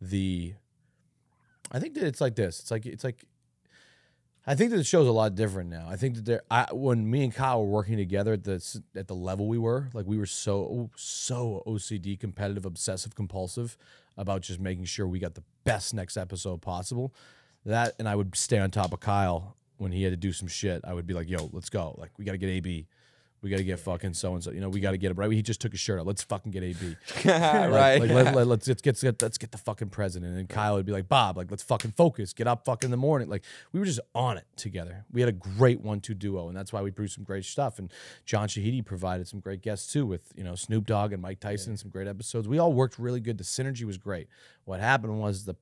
the. I think that it's like this. It's like it's like. I think that the show's a lot different now. I think that there. I when me and Kyle were working together at the at the level we were, like we were so so OCD, competitive, obsessive, compulsive about just making sure we got the best next episode possible. That and I would stay on top of Kyle when he had to do some shit. I would be like, "Yo, let's go! Like we got to get AB." We got to get fucking so and so. You know, we got to get it right. He just took his shirt out. Let's fucking get AB. (laughs) right. Like, let, let, let's, let's get let's get the fucking president. And Kyle would be like, Bob, like let's fucking focus. Get up fucking in the morning. Like we were just on it together. We had a great one-two duo, and that's why we produced some great stuff. And John Shahidi provided some great guests too, with you know Snoop Dogg and Mike Tyson. Some great episodes. We all worked really good. The synergy was great. What happened was the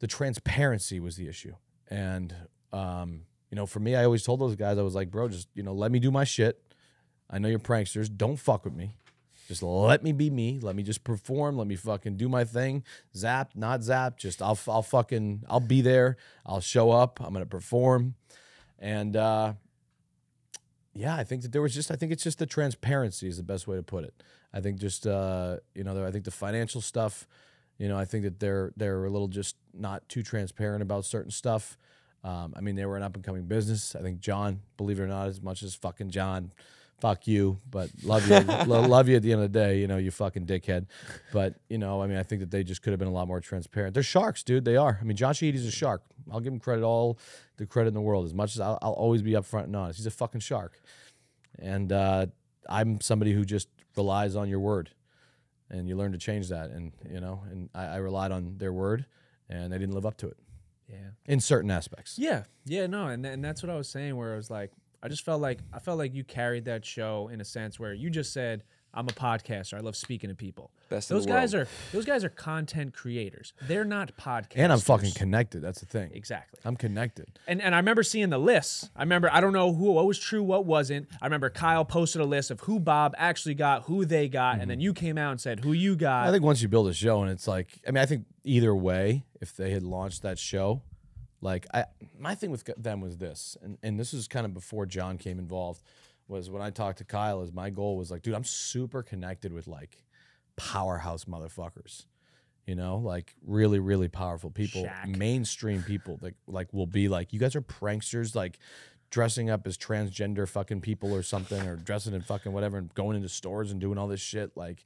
the transparency was the issue. And um, you know, for me, I always told those guys, I was like, bro, just you know, let me do my shit. I know you're pranksters. Don't fuck with me. Just let me be me. Let me just perform. Let me fucking do my thing. Zap, not zap. Just I'll I'll fucking I'll be there. I'll show up. I'm gonna perform. And uh yeah, I think that there was just I think it's just the transparency is the best way to put it. I think just uh, you know, I think the financial stuff, you know, I think that they're they're a little just not too transparent about certain stuff. Um, I mean, they were an up and coming business. I think John, believe it or not, as much as fucking John, fuck you, but love you, (laughs) lo- love you at the end of the day. You know, you fucking dickhead. But you know, I mean, I think that they just could have been a lot more transparent. They're sharks, dude. They are. I mean, John Shahidi's a shark. I'll give him credit, all the credit in the world. As much as I'll, I'll always be upfront and honest, he's a fucking shark. And uh, I'm somebody who just relies on your word, and you learn to change that. And you know, and I, I relied on their word, and they didn't live up to it Yeah. in certain aspects. Yeah, yeah, no, and and that's what I was saying. Where I was like, I just felt like I felt like you carried that show in a sense where you just said, I'm a podcaster. I love speaking to people. Best in those the guys world. are those guys are content creators. They're not podcasters. And I'm fucking connected. That's the thing. exactly. I'm connected. And and I remember seeing the lists. I remember I don't know who what was true, what wasn't. I remember Kyle posted a list of who Bob actually got, who they got, and then you came out and said who you got. Mm-hmm. I think once you build a show and it's like, I mean, I think either way, if they had launched that show, like I, my thing with them was this, and and this was kind of before John came involved, was when I talked to Kyle, is my goal was like, dude, I'm super connected with like powerhouse motherfuckers, you know, like really really powerful people, Shaq. mainstream people that like will be like, you guys are pranksters, like. Dressing up as transgender fucking people or something, or dressing in fucking whatever, and going into stores and doing all this shit. Like,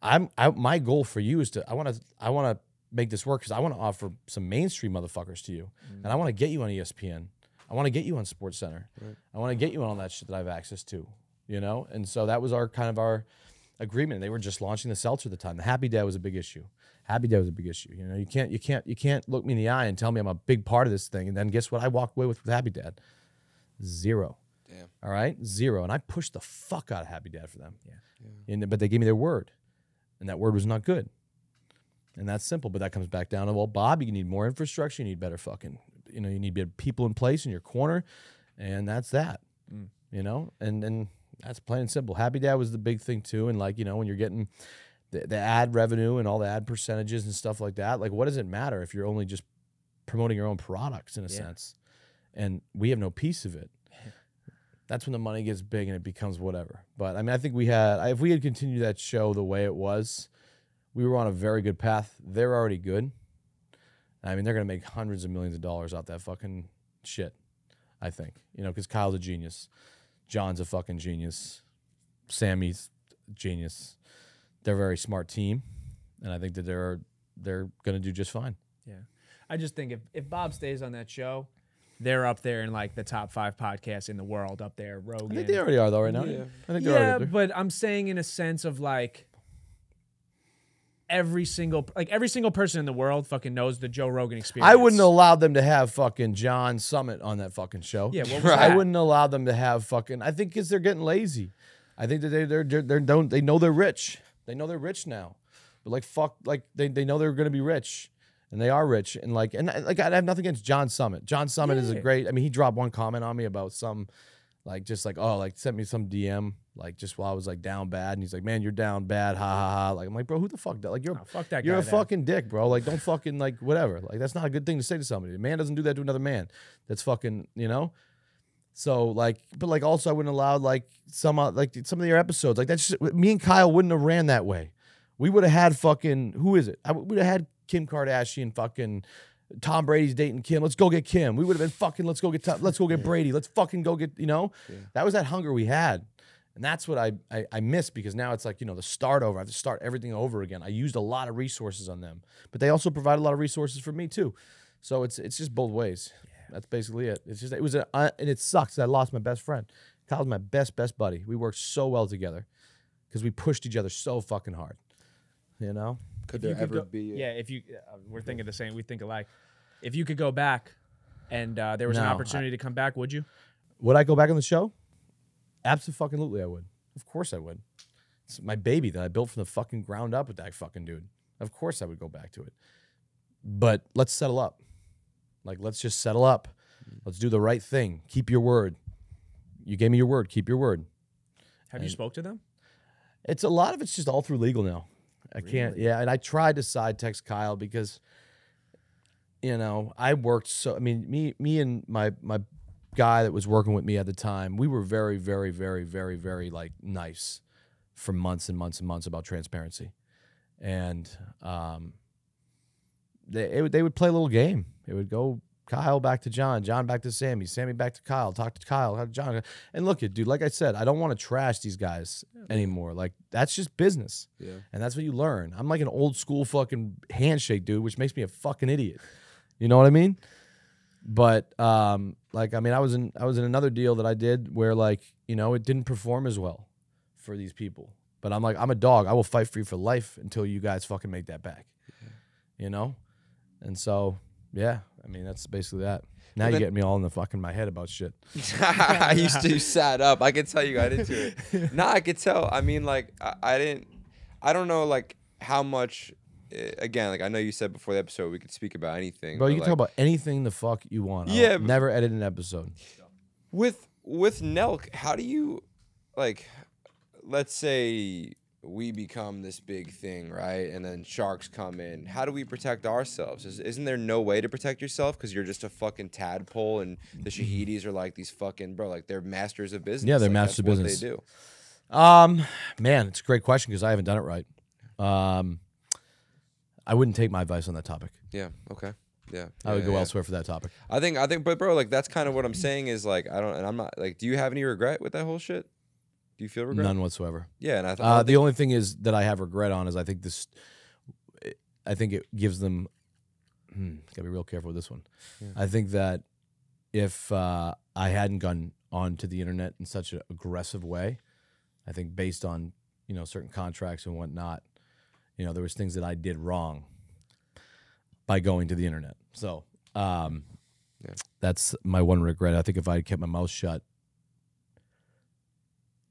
I'm I, my goal for you is to I want to I want to make this work because I want to offer some mainstream motherfuckers to you, and I want to get you on ESPN. I want to get you on Sports Center. I want to get you on all that shit that I have access to, you know. And so that was our kind of our agreement. They were just launching the seltzer at the time. The Happy Dad was a big issue. Happy Dad was a big issue. You know, you can't you can't you can't look me in the eye and tell me I'm a big part of this thing, and then guess what? I walk away with with Happy Dad, zero. Damn. All right, zero, and I pushed the fuck out of Happy Dad for them. Yeah. And, but they gave me their word, and that word was not good. And that's simple, but that comes back down to well, Bob, you need more infrastructure, you need better fucking, you know, you need better people in place in your corner, and that's that. Mm. You know, and and that's plain and simple. Happy Dad was the big thing too, and like you know, when you're getting the, the ad revenue and all the ad percentages and stuff like that, like what does it matter if you're only just promoting your own products in a Yeah. sense, and we have no piece of it. (laughs) That's when the money gets big and it becomes whatever. But I mean, I think we had if we had continued that show the way it was, we were on a very good path. They're already good. I mean, they're gonna make hundreds of millions of dollars off that fucking shit. I think you know because Kyle's a genius, John's a fucking genius, Sammy's genius. They're a very smart team, and I think that they're they're gonna do just fine. Yeah. I just think if, if Bob stays on that show, they're up there in like the top five podcasts in the world up there. Rogan. I think they already are though right now. Yeah. I think they're already yeah, up there. but I'm saying in a sense of like every single like every single person in the world fucking knows the Joe Rogan experience. I wouldn't allow them to have fucking John Summit on that fucking show. Yeah, what was I wouldn't allow them to have fucking. I think because they're getting lazy. I think that they they're, they're they don't they know they're rich. They know they're rich now, but like fuck, like they, they know they're gonna be rich, and they are rich, and like and like I have nothing against John Summit. John Summit is a great. I mean, he dropped one comment on me about some, like just like oh like sent me some DM like just while I was like down bad, and he's like, man, you're down bad, ha ha ha. Like I'm like, bro, who the fuck? Like you're Oh, fuck that you're a then. fucking dick, bro. Like, don't fucking like whatever. Like, that's not a good thing to say to somebody. A man doesn't do that to another man. That's fucking, you know. So like, but like, also, I wouldn't allow like some uh, like some of your episodes. Like that's just me and Kyle wouldn't have ran that way. We would have had fucking who is it? I would have had Kim Kardashian fucking. Tom Brady's dating Kim. Let's go get Kim. We would have been fucking. Let's go get. Tom, let's go get Brady. Let's fucking go get. You know, that was that hunger we had, and that's what I, I I miss because now it's like you know the start over. I have to start everything over again. I used a lot of resources on them, but they also provide a lot of resources for me too. So it's it's just both ways. That's basically it. It's just it was a, uh, and it sucks. that I lost my best friend. Kyle's my best best buddy. We worked so well together because we pushed each other so fucking hard. You know. Could you there could ever go- be? a- Yeah, if you uh, we're thinking the same, we think alike. If you could go back and uh, there was an No, I- opportunity to come back, would you? Would I go back on the show? Absolutely, I would. Of course, I would. It's my baby that I built from the fucking ground up with that fucking dude. Of course, I would go back to it. But let's settle up. Like, let's just settle up. Mm. Let's do the right thing. Keep your word. You gave me your word. Keep your word. Have you spoke to them? It's a lot of it's just all through legal now. I can't. Yeah, and I tried to side text Kyle because, you know, I worked so. I mean, me, me, and my my guy that was working with me at the time, we were very, very, very, very, very like nice for months and months and months about transparency, and um, they it, would- they would play a little game. It would go Kyle back to John, John back to Sammy, Sammy back to Kyle, talk to Kyle, talk to John. And look, dude, like I said, I don't want to trash these guys anymore. Like that's just business. Yeah. And that's what you learn. I'm like an old school fucking handshake dude, which makes me a fucking idiot. You know what I mean? But um, like I mean, I was in I was in another deal that I did where like you know it didn't perform as well for these people. But I'm like I'm a dog. I will fight for you for life until you guys fucking make that back. You know, and so yeah, I mean that's basically that. Now then- getting me all in the fucking my head about shit. (laughs) I used to sat up. I could tell you got into it. (laughs) nah, I could tell. I mean, like, I, I didn't. I don't know, like, how much. Eh, Again, like I know you said before the episode, we could speak about anything. Bro, but, you can like, talk about anything the fuck you want. Yeah, but- never edit an episode. with with Nelk. How do you, like, let's say we become this big thing, right? And then sharks come in. How do we protect ourselves? Is, isn't there no way to protect yourself because you're just a fucking tadpole and the (clears throat) Shahidis are like these fucking bro, like they're masters of business. Yeah, they're like, masters of what business. They do. Um, man, it's a great question because I haven't done it right. Um, I wouldn't take my advice on that topic. Yeah. Okay. Yeah. I would yeah, go yeah. elsewhere for that topic. I think I think but bro, like that's kind of what I'm saying is like I don't and I'm not like do you have any regret with that whole shit? Do you feel regret? None whatsoever. Yeah, and I thought Uh, the only thing is that I have regret on is I think this. I think it gives them. Hmm, gotta be real careful with this one. I think that if uh, I hadn't gone onto the internet in such an aggressive way, I think based on you know certain contracts and whatnot, you know there was things that I did wrong by going to the internet. So um, Yeah. that's my one regret. I think if I had kept my mouth shut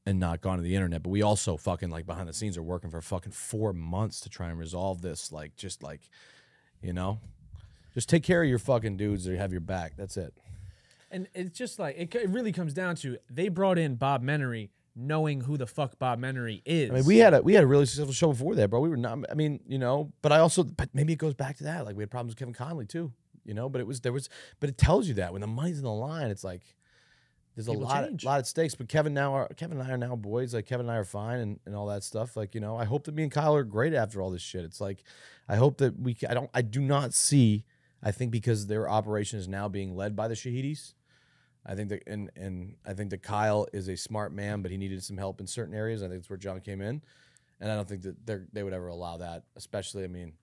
and not gone to the internet. But we also fucking like behind the scenes are working for fucking four months to try and resolve this. Like just like, you know, just take care of your fucking dudes that have your back. That's it. And it's just like it, it really comes down to they brought in Bob Menery knowing who the fuck Bob Menery is. I mean, we had a we had a really successful show before that, bro. We were not. I mean, you know, but I also, but maybe it goes back to that. Like we had problems with Kevin Conley too, you know. But it was there was, but it tells you that when the money's in the line, it's like there's a People lot change. lot at stakes. But Kevin now are Kevin and I are now boys. Like Kevin and I are fine and, and all that stuff. Like you know, I hope that me and Kyle are great after all this shit. It's like I hope that we. I don't. I do not see. I think because their operation is now being led by the Shahidis. I think that and and I think that Kyle is a smart man, but he needed some help in certain areas. I think that's where John came in, and I don't think that they they would ever allow that. Especially, I mean,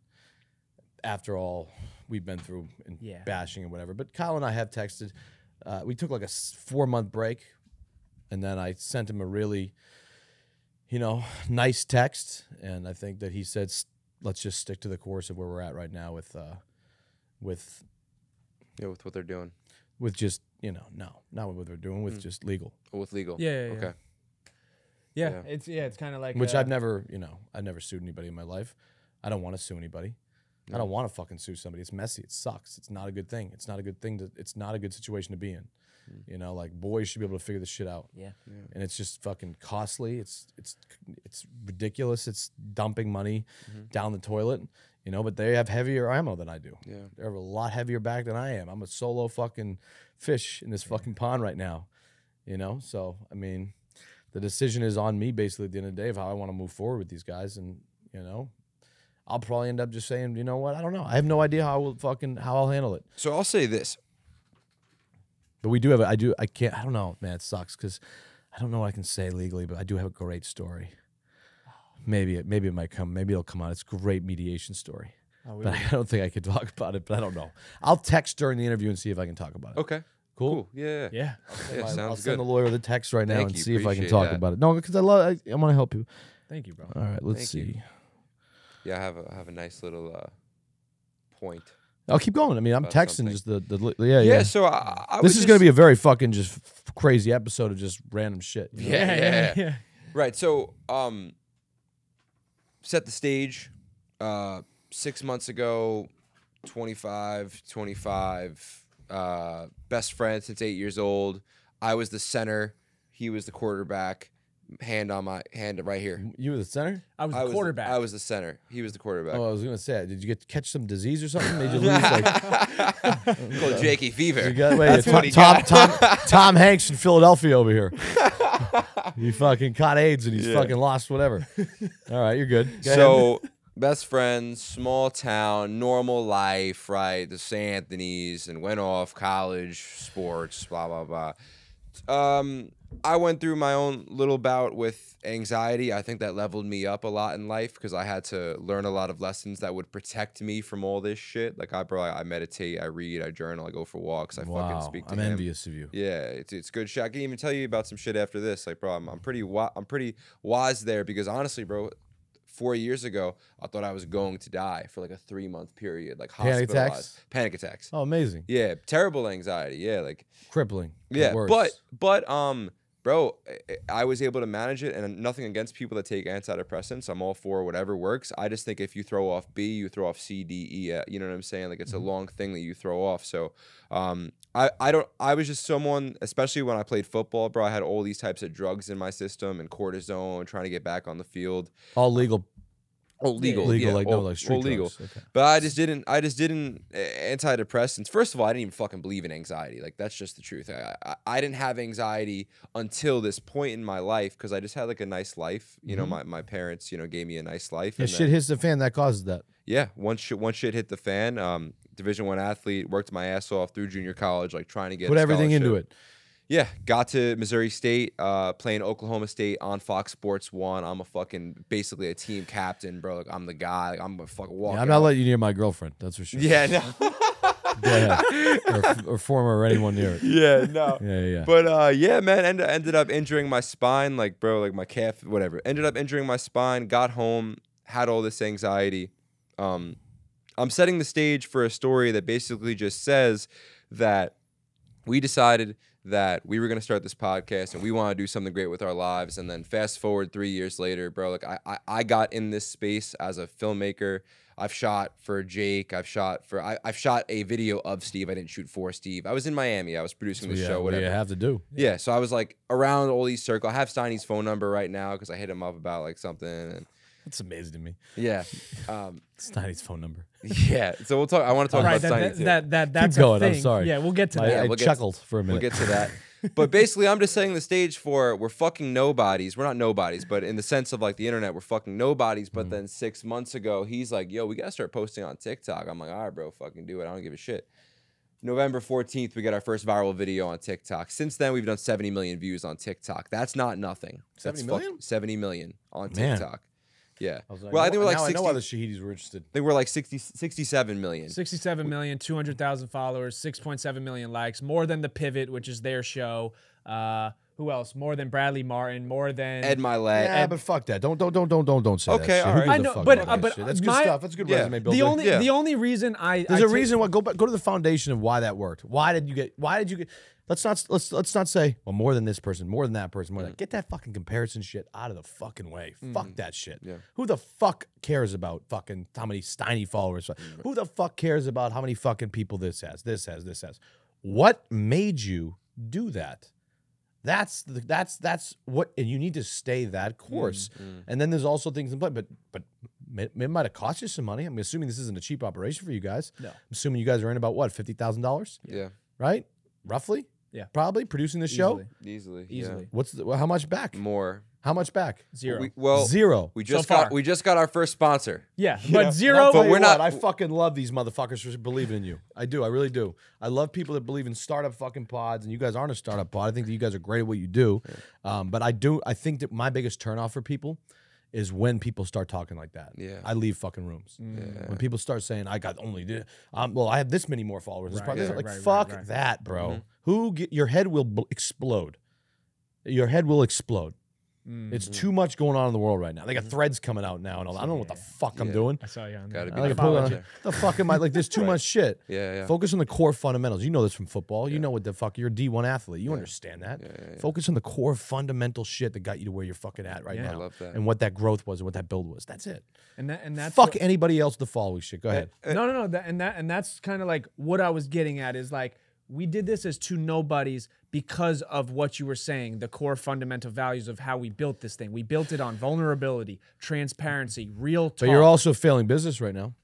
after all we've been through and Yeah. bashing and whatever. But Kyle and I have texted. Uh, we took like a four month break, and then I sent him a really, you know, nice text, and I think that he said, "Let's just stick to the course of where we're at right now with, uh, with yeah, with what they're doing with just you know no not with what they're doing Mm. with just legal. Oh, with legal. Yeah, yeah, yeah. Okay. yeah, yeah. it's yeah, it's kind of like which uh, I've never you know I've never sued anybody in my life. I don't want to sue anybody. I don't want to fucking sue somebody. It's messy. It sucks. It's not a good thing. It's not a good thing to it's not a good situation to be in. You know like boys should be able to figure this shit out. Yeah. and it's just fucking costly. It's it's it's ridiculous. It's dumping money down the toilet you know but they have heavier ammo than I do. Yeah. they're a lot heavier back than I am. I'm a solo fucking fish in this fucking pond right now you know? So I mean the decision is on me basically at the end of the day of how I want to move forward with these guys and you know I'll probably end up just saying you know what? I don't know. I have no idea how I will fucking how I'll handle it. So I'll say this. but we do have a, I do I can't I don't know man it sucks because I don't know what I can say legally but I do have a great story maybe it maybe it might come maybe it'll come out it's a great mediation story Oh, we but I don't think I could (laughs) talk about it but I don't know I'll text during the interview and see if I can talk about it Okay. cool, Cool. Yeah. yeah. Yeah, I'll, sounds I'll good. send the lawyer the text right now Thank and you, see if I can talk that. about it no because I love I, I want to help you Thank you, bro. all right let's Thank see you. Yeah, I have a I have a nice little uh, point. I'll keep going I mean I'm texting something. just the, the li- yeah Yeah. yeah, so I, I this was is gonna be a very fucking just f- crazy episode of just random shit you know? Yeah, yeah, yeah. yeah. Right. So, um, set the stage. Uh, six months ago, 25, 25, uh, best friend since eight years old. I was the center. He was the quarterback. Hand on my hand right here. you were the center I was I the was quarterback. I was the center. He was the quarterback. Oh, I was gonna say, did you get catch some disease or something? Made you lose like (laughs) Called Jakey Fever. you got wait, That's Tom, what he Tom, got. Tom, Tom Hanks in Philadelphia over here. (laughs) (laughs) he fucking caught AIDS and he's Yeah. fucking lost whatever. (laughs) All right, you're good. Go. So (laughs) best friends, small town, normal life, right? The St. Anthony's and went off college, sports, blah blah blah. Um, I went through my own little bout with anxiety. I think that leveled me up a lot in life because I had to learn a lot of lessons that would protect me from all this shit. Like I, bro, I meditate, I read, I journal, I go for walks, I fucking speak to I'm him. envious of you. Yeah, it's it's good shit. I can even tell you about some shit after this. Like, bro, I'm, I'm pretty I'm pretty wise there because honestly, bro, four years ago, I thought I was going to die for like a three month period, like Panic attacks? Panic attacks. Oh, amazing. Yeah, terrible anxiety. Yeah, like Crippling. yeah, but but um, bro, I- was able to manage it, and nothing against people that take antidepressants. I'm all for whatever works. I just think if you throw off B, you throw off C, D, E. You know what I'm saying? Like it's Mm-hmm. a long thing that you throw off. So, um, I I don't. I was just someone, especially when I played football, bro. I had all these types of drugs in my system and cortisone, trying to get back on the field. all legal. Oh, legal, legal, yeah, like no, all- like street all legal. drugs. Okay. But I just didn't. I just didn't. uh, Antidepressants. First of all, I didn't even fucking believe in anxiety. Like that's just the truth. I I, I didn't have anxiety until this point in my life because I just had like a nice life. You know, my, my parents, you know, gave me a nice life. Mm-hmm. Yeah, and shit then- hits the fan. That causes that. yeah. Once shit, once shit hit the fan. Um, Division one athlete, worked my ass off through junior college, like trying to get Put a everything into it. Yeah, got to Missouri State, uh, playing Oklahoma State on Fox Sports One. I'm a fucking basically a team captain, bro. Like I'm the guy. Like, I'm gonna fucking walk. Yeah, I'm not out. letting you near my girlfriend. That's for sure. Yeah, no. (laughs) Ahead. or, or former or anyone near it. yeah, no. (laughs) Yeah, yeah, yeah. But uh, yeah, man, end, ended up injuring my spine, like bro, like my calf, whatever. Ended up injuring my spine. Got home, had all this anxiety. Um, I'm setting the stage for a story that basically just says that we decided that we were gonna start this podcast and we want to do something great with our lives. And then fast forward three years later, bro, like I, I, I got in this space as a filmmaker. I've shot for Jake. I've shot for I, I've shot a video of Steve. I didn't shoot for Steve. I was in Miami. I was producing the yeah, show. Whatever. you have to do? Yeah, so I was like around all these circles. I have Steiny's phone number right now because I hit him up about like something. And That's amazing to me. yeah, um, (laughs) Steiny's phone number. yeah. So we'll talk. I want to talk right, about that, Steiny that, too. that, that, that's going, a I'm thing. sorry. Yeah, we'll get to I, that. I we'll get- chuckled for a minute. We'll get to that. (laughs) but basically, I'm just setting the stage for we're fucking nobodies. We're not nobodies, but in the sense of like the internet, we're fucking nobodies. But then six months ago, he's like, "Yo, we gotta start posting on TikTok." I'm like, "All right, bro, fucking do it. I don't give a shit." November 14th, we get our first viral video on TikTok. Since then, we've done 70 million views on TikTok. That's not nothing. 70 That's fuck- million? 70 million on Man. TikTok. Yeah. I was like, well, I think we're like now 60, I know why the Shahidis were interested. I think we're like 60, 67 million. 67 million, 200,000 followers, 6.7 million likes, more than The Pivot, which is their show. Uh, who else? More than Bradley Martin, more than Ed Mylett. Yeah, but fuck that. Don't don't don't don't don't don't say that. Okay, shit. all Who right. gives I a know, fuck but- uh, that but shit? that's good my- stuff. That's good Yeah. resume builder. the only Yeah. the only reason I There's I a ta- reason why. Go back. Go to the foundation of why that worked. Why did you get? Why did you get? Let's not let's let's not say well more than this person, more than that person, more than mm. that. Get that fucking comparison shit out of the fucking way. Fuck mm. that shit. Yeah. Who the fuck cares about fucking how many Steiny followers? Mm. Who the fuck cares about how many fucking people this has? This has. This has. What made you do that? That's the, that's that's what, and you need to stay that course. And then there's also things in play, but but it, might have cost you some money. I'm assuming this isn't a cheap operation for you guys. No. I'm assuming you guys are in about what fifty thousand dollars, Yeah. right? Roughly. Yeah. Probably producing the show. Easily. Easily. Easily. What's the, well, how much back? More. How much back? Zero. We, well, Zero. we So just far. got we just got our first sponsor. yeah, know, (laughs) but zero. I'll But we're not- what, I fucking love these motherfuckers for believing in you. I do. I really do. I love people that believe in startup fucking pods, and you guys aren't a startup pod. I think that you guys are great at what you do. Um, but I do. I think that my biggest turnoff for people is when people start talking like that. Yeah. I leave fucking rooms. When people start saying, "I got only this," um, well, I have this many more followers. Right, part- this- like, right, right, fuck right. that, bro. Mm-hmm. Who get, your head will bl- explode. Your head will explode. Mm. It's mm-hmm. too much going on in the world right now. They got mm-hmm. threads coming out now, and all. I don't know what the fuck I'm Yeah. doing. I saw you on Gotta that. be I like the to put the fuck am I like? There's too (laughs) much shit. Yeah, yeah. Focus on the core fundamentals. You know this from football. You know what the fuck. You're a D1 athlete. You understand that. Focus on the core fundamental shit that got you to where you're fucking at right Yeah. I now. love that. And what that growth was and what that build was. That's it. And that and that's fuck what- anybody else the following shit. Go uh, ahead. Uh, no, no, no. That, and that and that's kind of like what I was getting at is like we did this as two nobodies because of what you were saying, the core fundamental values of how we built this thing. We built it on vulnerability, transparency, real talk. But you're also a failing business right now.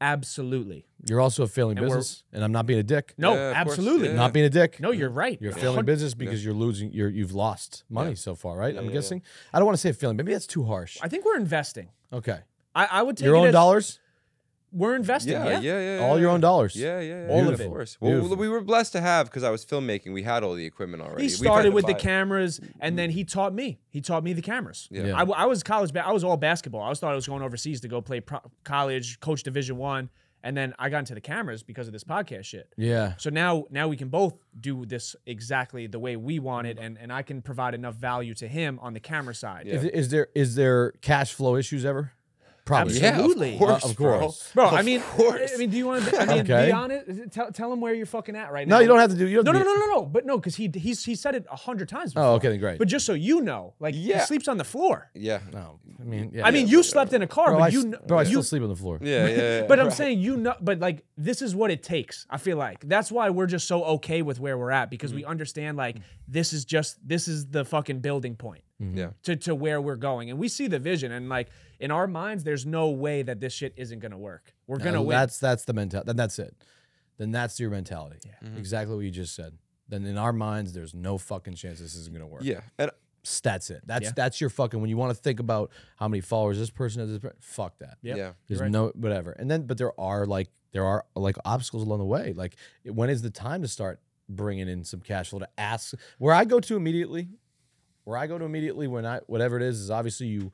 absolutely You're also a failing And business, and I'm not being a dick. no, Yeah, absolutely Yeah. Not being a dick. no. You're right. You're a failing business because you're losing. You're you've lost money Yeah. so far, right? I'm yeah, yeah. guessing. I don't want to say failing. Maybe that's too harsh. I think we're investing. Okay. I, I would take Your it own as dollars. We're investing. Yeah, Yeah, yeah, yeah. All your own dollars. Yeah, yeah, yeah. All of yeah, it. Of course. Well, Beautiful. we were blessed to have because I was filmmaking. We had all the equipment already. He We've started with the buy it. cameras, and then mm. he taught me. He taught me the cameras. Yeah. Yeah. I, w- I was college. I was all basketball. I was thought I was going overseas to go play pro- college, coach Division One, and then I got into the cameras because of this podcast shit. Yeah. So now, now we can both do this exactly the way we want it, and and I can provide enough value to him on the camera side. Yeah. Is, is there is there cash flow issues ever? Probably. Yeah, of Absolutely. course, Uh, of course. Bro, Of I mean, course. I mean, do you want to? I mean, Okay. be honest. Tell, tell him where you're fucking at right now. No, you don't have to do. You don't No, have no, no, no, no. But no, because he he's he said it a hundred times. Before. Oh, okay, then great. But just so you know, like Yeah. he sleeps on the floor. Yeah. No, I mean, yeah. I mean, you slept in a car, bro, but I, you, s- kn- bro, I you still sleep on the floor. Yeah, yeah. yeah. But I'm Right. saying you know, but like this is what it takes. I feel like that's why we're just so okay with where we're at because Mm-hmm. we understand like this is just this is the fucking building point Yeah. to to where we're going, and we see the vision. And like in our minds, there's no way that this shit isn't gonna work. We're No, gonna win. That's that's the mentality. Then that's it. Then that's your mentality. Mm-hmm. Exactly what you just said. Then in our minds, there's no fucking chance this isn't gonna work. Yeah. And That's it. That's Yeah. that's your fucking. When you want to think about how many followers this person has, this per- fuck that. Yep. yeah. There's right. no whatever. And then, but there are like there are like obstacles along the way. Like when is the time to start bringing in some cash flow to ask? Where I go to immediately, where I go to immediately when I whatever it is is obviously you.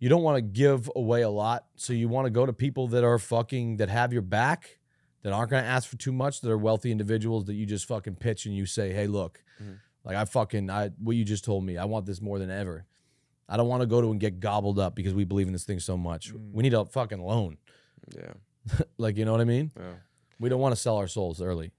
You don't want to give away a lot, so you want to go to people that are fucking that have your back, that aren't going to ask for too much, that are wealthy individuals that you just fucking pitch and you say, "Hey, look, mm-hmm. like I fucking I what you just told me, I want this more than ever." I don't want to go to and get gobbled up because we believe in this thing so much. Mm. We need a fucking loan. Yeah. (laughs) like, you know what I mean? Yeah. We don't want to sell our souls early.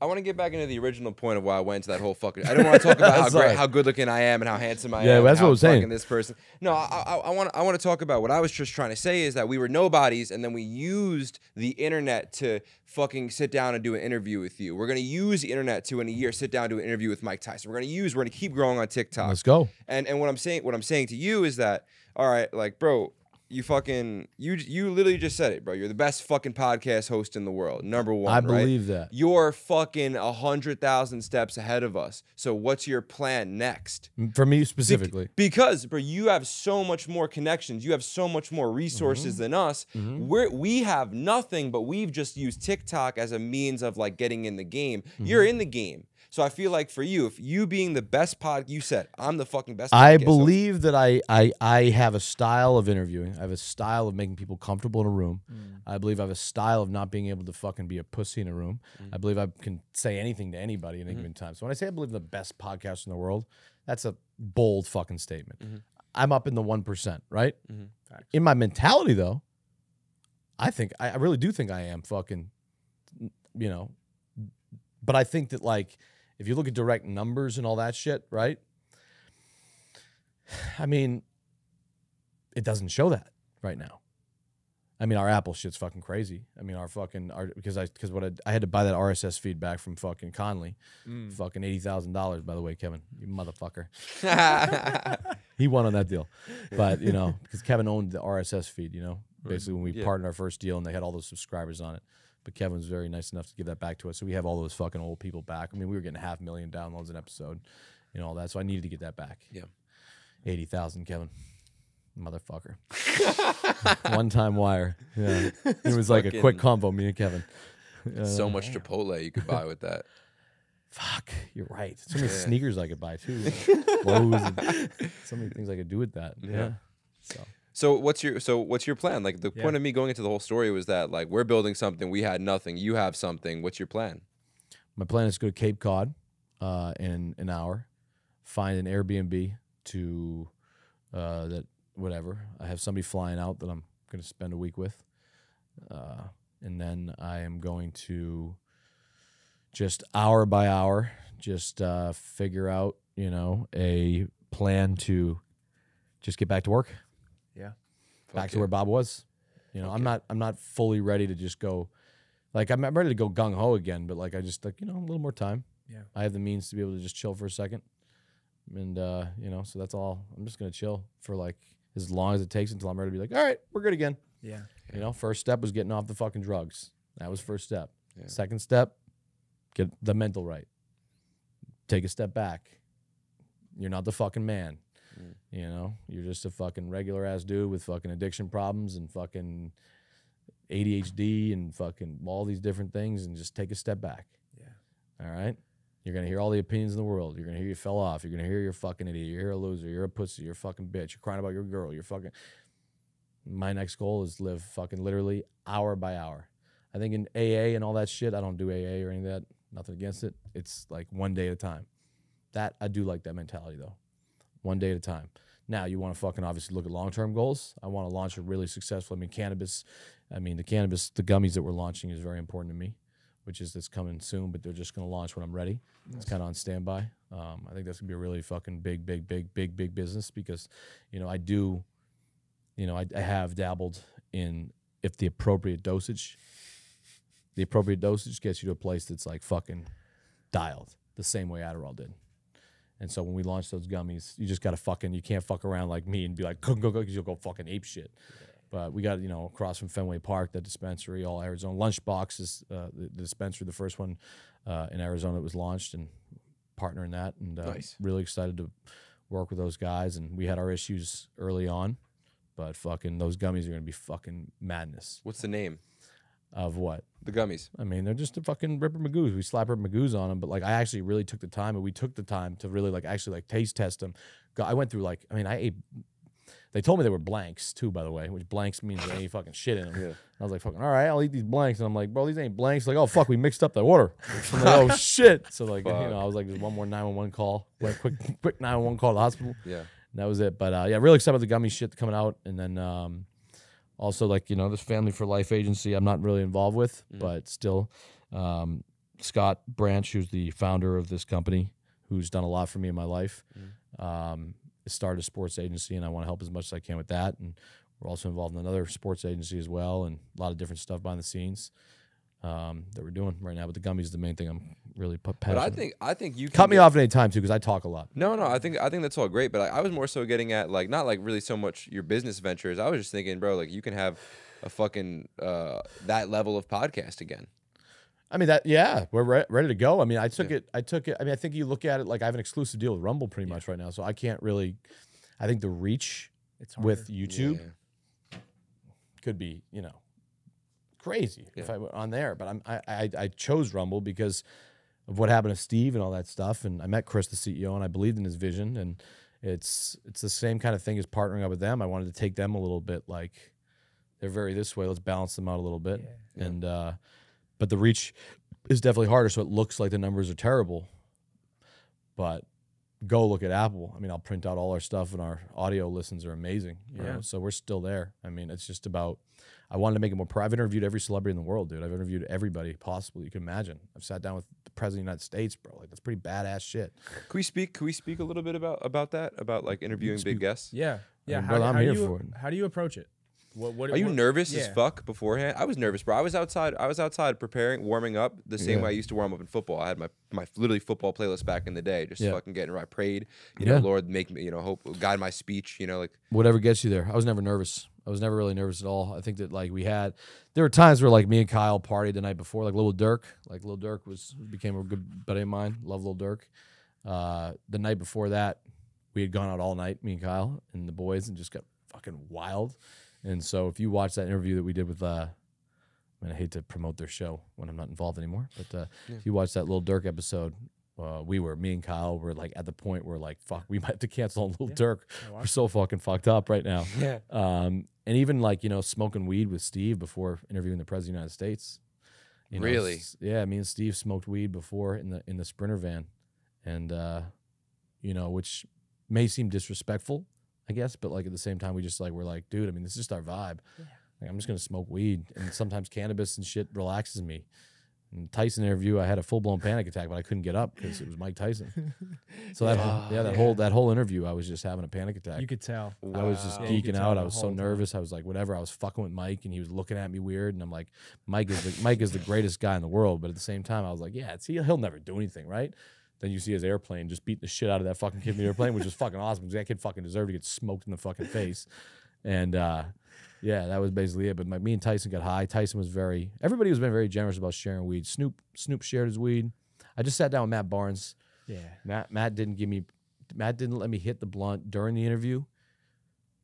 I want to get back into the original point of why I went to that whole fucking. I don't want to talk about (laughs) how great, how good looking I am and how handsome I Yeah, am. that's and what I'm saying. fucking This person. No, I, I, I want. I want to talk about what I was just trying to say is that we were nobodies, and then we used the internet to fucking sit down and do an interview with you. We're gonna use the internet to in a year sit down and do an interview with Mike Tyson. We're gonna use. We're gonna keep growing on TikTok. Let's go. And and what I'm saying what I'm saying to you is that all right, like bro, you fucking you you literally just said it, bro. You're the best fucking podcast host in the world, number one. I right? believe that. You're fucking a hundred thousand steps ahead of us. So what's your plan next? For me specifically. Because, bro, you have so much more connections. You have so much more resources Mm-hmm. than us. We're we have nothing, but we've just used TikTok as a means of like getting in the game. Mm-hmm. You're in the game. So I feel like for you, if you being the best pod, you said I'm the fucking best. I podcast host." believe that I, I I have a style of interviewing. I have a style of making people comfortable in a room. Mm. I believe I have a style of not being able to fucking be a pussy in a room. I mm. believe I can say anything to anybody at any mm-hmm. given time. So when I say I believe I'm the best podcast in the world, that's a bold fucking statement. Mm-hmm. I'm up in the one percent, right? Mm-hmm. In my mentality, though, I think I, I really do think I am fucking, you know. But I think that like if you look at direct numbers and all that shit, right? I mean, it doesn't show that right now. I mean, our Apple shit's fucking crazy. I mean, our fucking our because I because what I, I had to buy that RSS feed back from fucking Conley, mm. fucking eighty thousand dollars. By the way, Kevin, you motherfucker. (laughs) he won on that deal, but you know (laughs) because Kevin owned the RSS feed. You know, basically when we Yeah. partnered our first deal and they had all those subscribers on it. But Kevin was very nice enough to give that back to us, so we have all those fucking old people back. I mean, we were getting half a million downloads an episode, you know all that. So I needed to get that back. Yeah. eighty thousand, Kevin, motherfucker. (laughs) One time wire. Yeah, it was like a quick combo. Me and Kevin. Uh, so much Chipotle you could buy with that. Fuck, you're right. So many sneakers I could buy too. (laughs) Clothes and so many things I could do with that. Yeah. So So what's your so what's your plan? Like the point of me going into the whole story was that like we're building something, we had nothing, you have something. What's your plan? my plan is to go to Cape Cod uh, in an hour, find an Airbnb to uh, that whatever. I have somebody flying out that I'm going to spend a week with, uh, and then I am going to just hour by hour just uh, figure out you know a plan to just get back to work. Yeah. back to where Bob was. You know, I'm not I'm not fully ready to just go like I'm, I'm ready to go gung ho again, but like I just like, you know, a little more time. Yeah. I have the means to be able to just chill for a second. And uh, you know, so that's all. I'm just gonna chill for like as long as it takes until I'm ready to be like, all right, we're good again. Yeah. You know, first step was getting off the fucking drugs. That was first step. Yeah. Second step, get the mental right. Take a step back. You're not the fucking man. You know, you're just a fucking regular ass dude with fucking addiction problems and fucking ADHD and fucking all these different things and just take a step back. Yeah. All right? You're gonna hear all the opinions in the world. You're gonna hear you fell off. You're gonna hear you're a fucking idiot. You're a loser. You're a pussy. You're a fucking bitch. You're crying about your girl. You're fucking. My next goal is live fucking literally hour by hour. I think in AA and all that shit, I don't do AA or any of that. Nothing against it. It's like one day at a time. That I do like that mentality though. One day at a time. Now you want to fucking obviously look at long term goals. I want to launch a really successful. I mean, cannabis. I mean, the cannabis, the gummies that we're launching is very important to me, which is that's coming soon. But they're just going to launch when I'm ready. It's kind of on standby. Um, I think that's gonna be a really fucking big, big, big, big, big business because, you know, I do, you know, I, I have dabbled in if the appropriate dosage, the appropriate dosage gets you to a place that's like fucking dialed the same way Adderall did. And so when we launch those gummies, you just gotta fucking you can't fuck around like me and be like go go go because you'll go fucking ape shit. But we got you know across from Fenway Park, the dispensary, all Arizona Lunchbox is uh, the, the dispensary, the first one uh, in Arizona that was launched, and partner in that, and uh, Nice. really excited to work with those guys. And we had our issues early on, but fucking those gummies are gonna be fucking madness. What's the name? Of what? The gummies. I mean, they're just a fucking Ripper Magoos. We slap Ripper Magoos on them, but like I actually really took the time, and we took the time to really like actually like taste test them. I went through like, I mean, I ate. They told me they were blanks too, by the way, which blanks means there ain't (laughs) fucking shit in them. Yeah. I was like, fucking, all right, I'll eat these blanks, and I'm like, bro, these ain't blanks. Like, oh fuck, we mixed up the order. I'm like, oh (laughs) shit. So like, you know, I was like, there's one more 911 call, (laughs) went quick, quick 911 call to the hospital. Yeah. And that was it. But uh, yeah, really excited about the gummy shit coming out, and then um, also like you know this Family for Life agency I'm not really involved with, but still, um, Scott Branch, who's the founder of this company, who's done a lot for me in my life, um, started a sports agency, and I want to help as much as I can with that. And we're also involved in another sports agency as well, and a lot of different stuff behind the scenes um, that we're doing right now. But the gummies is the main thing I'm really pu- But. I think I think you cut me off at any time too, because I talk a lot. No, no, I think I think that's all great, but I, I was more so getting at like not like really so much your business ventures. I was just thinking, bro, like you can have a fucking uh that level of podcast again. I mean that yeah, we're re- ready to go. I mean, I took Yeah. it. I took it. I mean, I think you look at it like I have an exclusive deal with Rumble pretty much right now, so I can't really. I think the reach It's with YouTube Yeah. could be you know crazy if I went on there, but I'm I, I I chose Rumble because of what happened to Steve and all that stuff, and I met Chris the CEO and I believed in his vision, and it's it's the same kind of thing as partnering up with them. I wanted to take them a little bit like they're very this way. Let's balance them out a little bit, and uh, but the reach is definitely harder, so it looks like the numbers are terrible, but go look at Apple. I mean, I'll print out all our stuff, and our audio listens are amazing. You Yeah. know, so we're still there. I mean, it's just about. I wanted to make it more. Pro- I've interviewed every celebrity in the world, dude. I've interviewed everybody possible you can imagine. I've sat down with the president of the United States, bro. Like that's pretty badass shit. Can we speak? Can we speak a little bit about about that? About like interviewing big guests? Yeah, yeah. mean, how, brother, I'm how here do you, for it. How do you approach it? What, what, Are you what- nervous as fuck beforehand? I was nervous, bro. I was outside. I was outside preparing, warming up the same Yeah. way I used to warm up in football. I had my my literally football playlist back in the day, just Yeah. fucking getting right. Prayed, you Yeah. know, Lord, make me, you know, hope guide my speech, you know, like whatever gets you there. I was never nervous. I was never really nervous at all. I think that like we had, there were times where like me and Kyle partied the night before, like Lil Durk, like Lil Durk was became a good buddy of mine. Love Lil Durk. Uh, the night before that, we had gone out all night, me and Kyle and the boys, and just got fucking wild. And so if you watch that interview that we did with, uh, I mean, I hate to promote their show when I'm not involved anymore, but uh, if you watch that Lil Durk episode. Uh, we were me and Kyle were like at the point where like fuck we (laughs) might have to cancel on Lil Durk. We're so fucking fucked up right now. (laughs) Yeah. Um, and even like you know smoking weed with Steve before interviewing the president of the United States. You know, Really? yeah, me and Steve smoked weed before in the in the Sprinter van, and uh, you know, which may seem disrespectful, I guess, but like at the same time, we just like we're like, dude, I mean, this is just our vibe. Like I'm just gonna smoke weed, and sometimes cannabis and shit relaxes me. In Tyson interview, I had a full blown panic attack, but I couldn't get up because it was Mike Tyson. (laughs) So that whole, yeah, that whole that whole interview, I was just having a panic attack. You could tell. I was just Yeah, geeking out. I was so whole time. nervous. I was like, whatever. I was fucking with Mike, and he was looking at me weird. And I'm like, Mike is the Mike is the greatest guy in the world. But at the same time, I was like, yeah, it's, he, he'll never do anything, right? Then you see his airplane just beating the shit out of that fucking kid in the airplane, which is fucking awesome because that kid fucking deserved to get smoked in the fucking face. And uh, yeah, that was basically it. But my, me and Tyson got high. Tyson was very. Everybody was been very generous about sharing weed. Snoop Snoop shared his weed. I just sat down with Matt Barnes. Yeah. Matt Matt didn't give me Matt didn't let me hit the blunt during the interview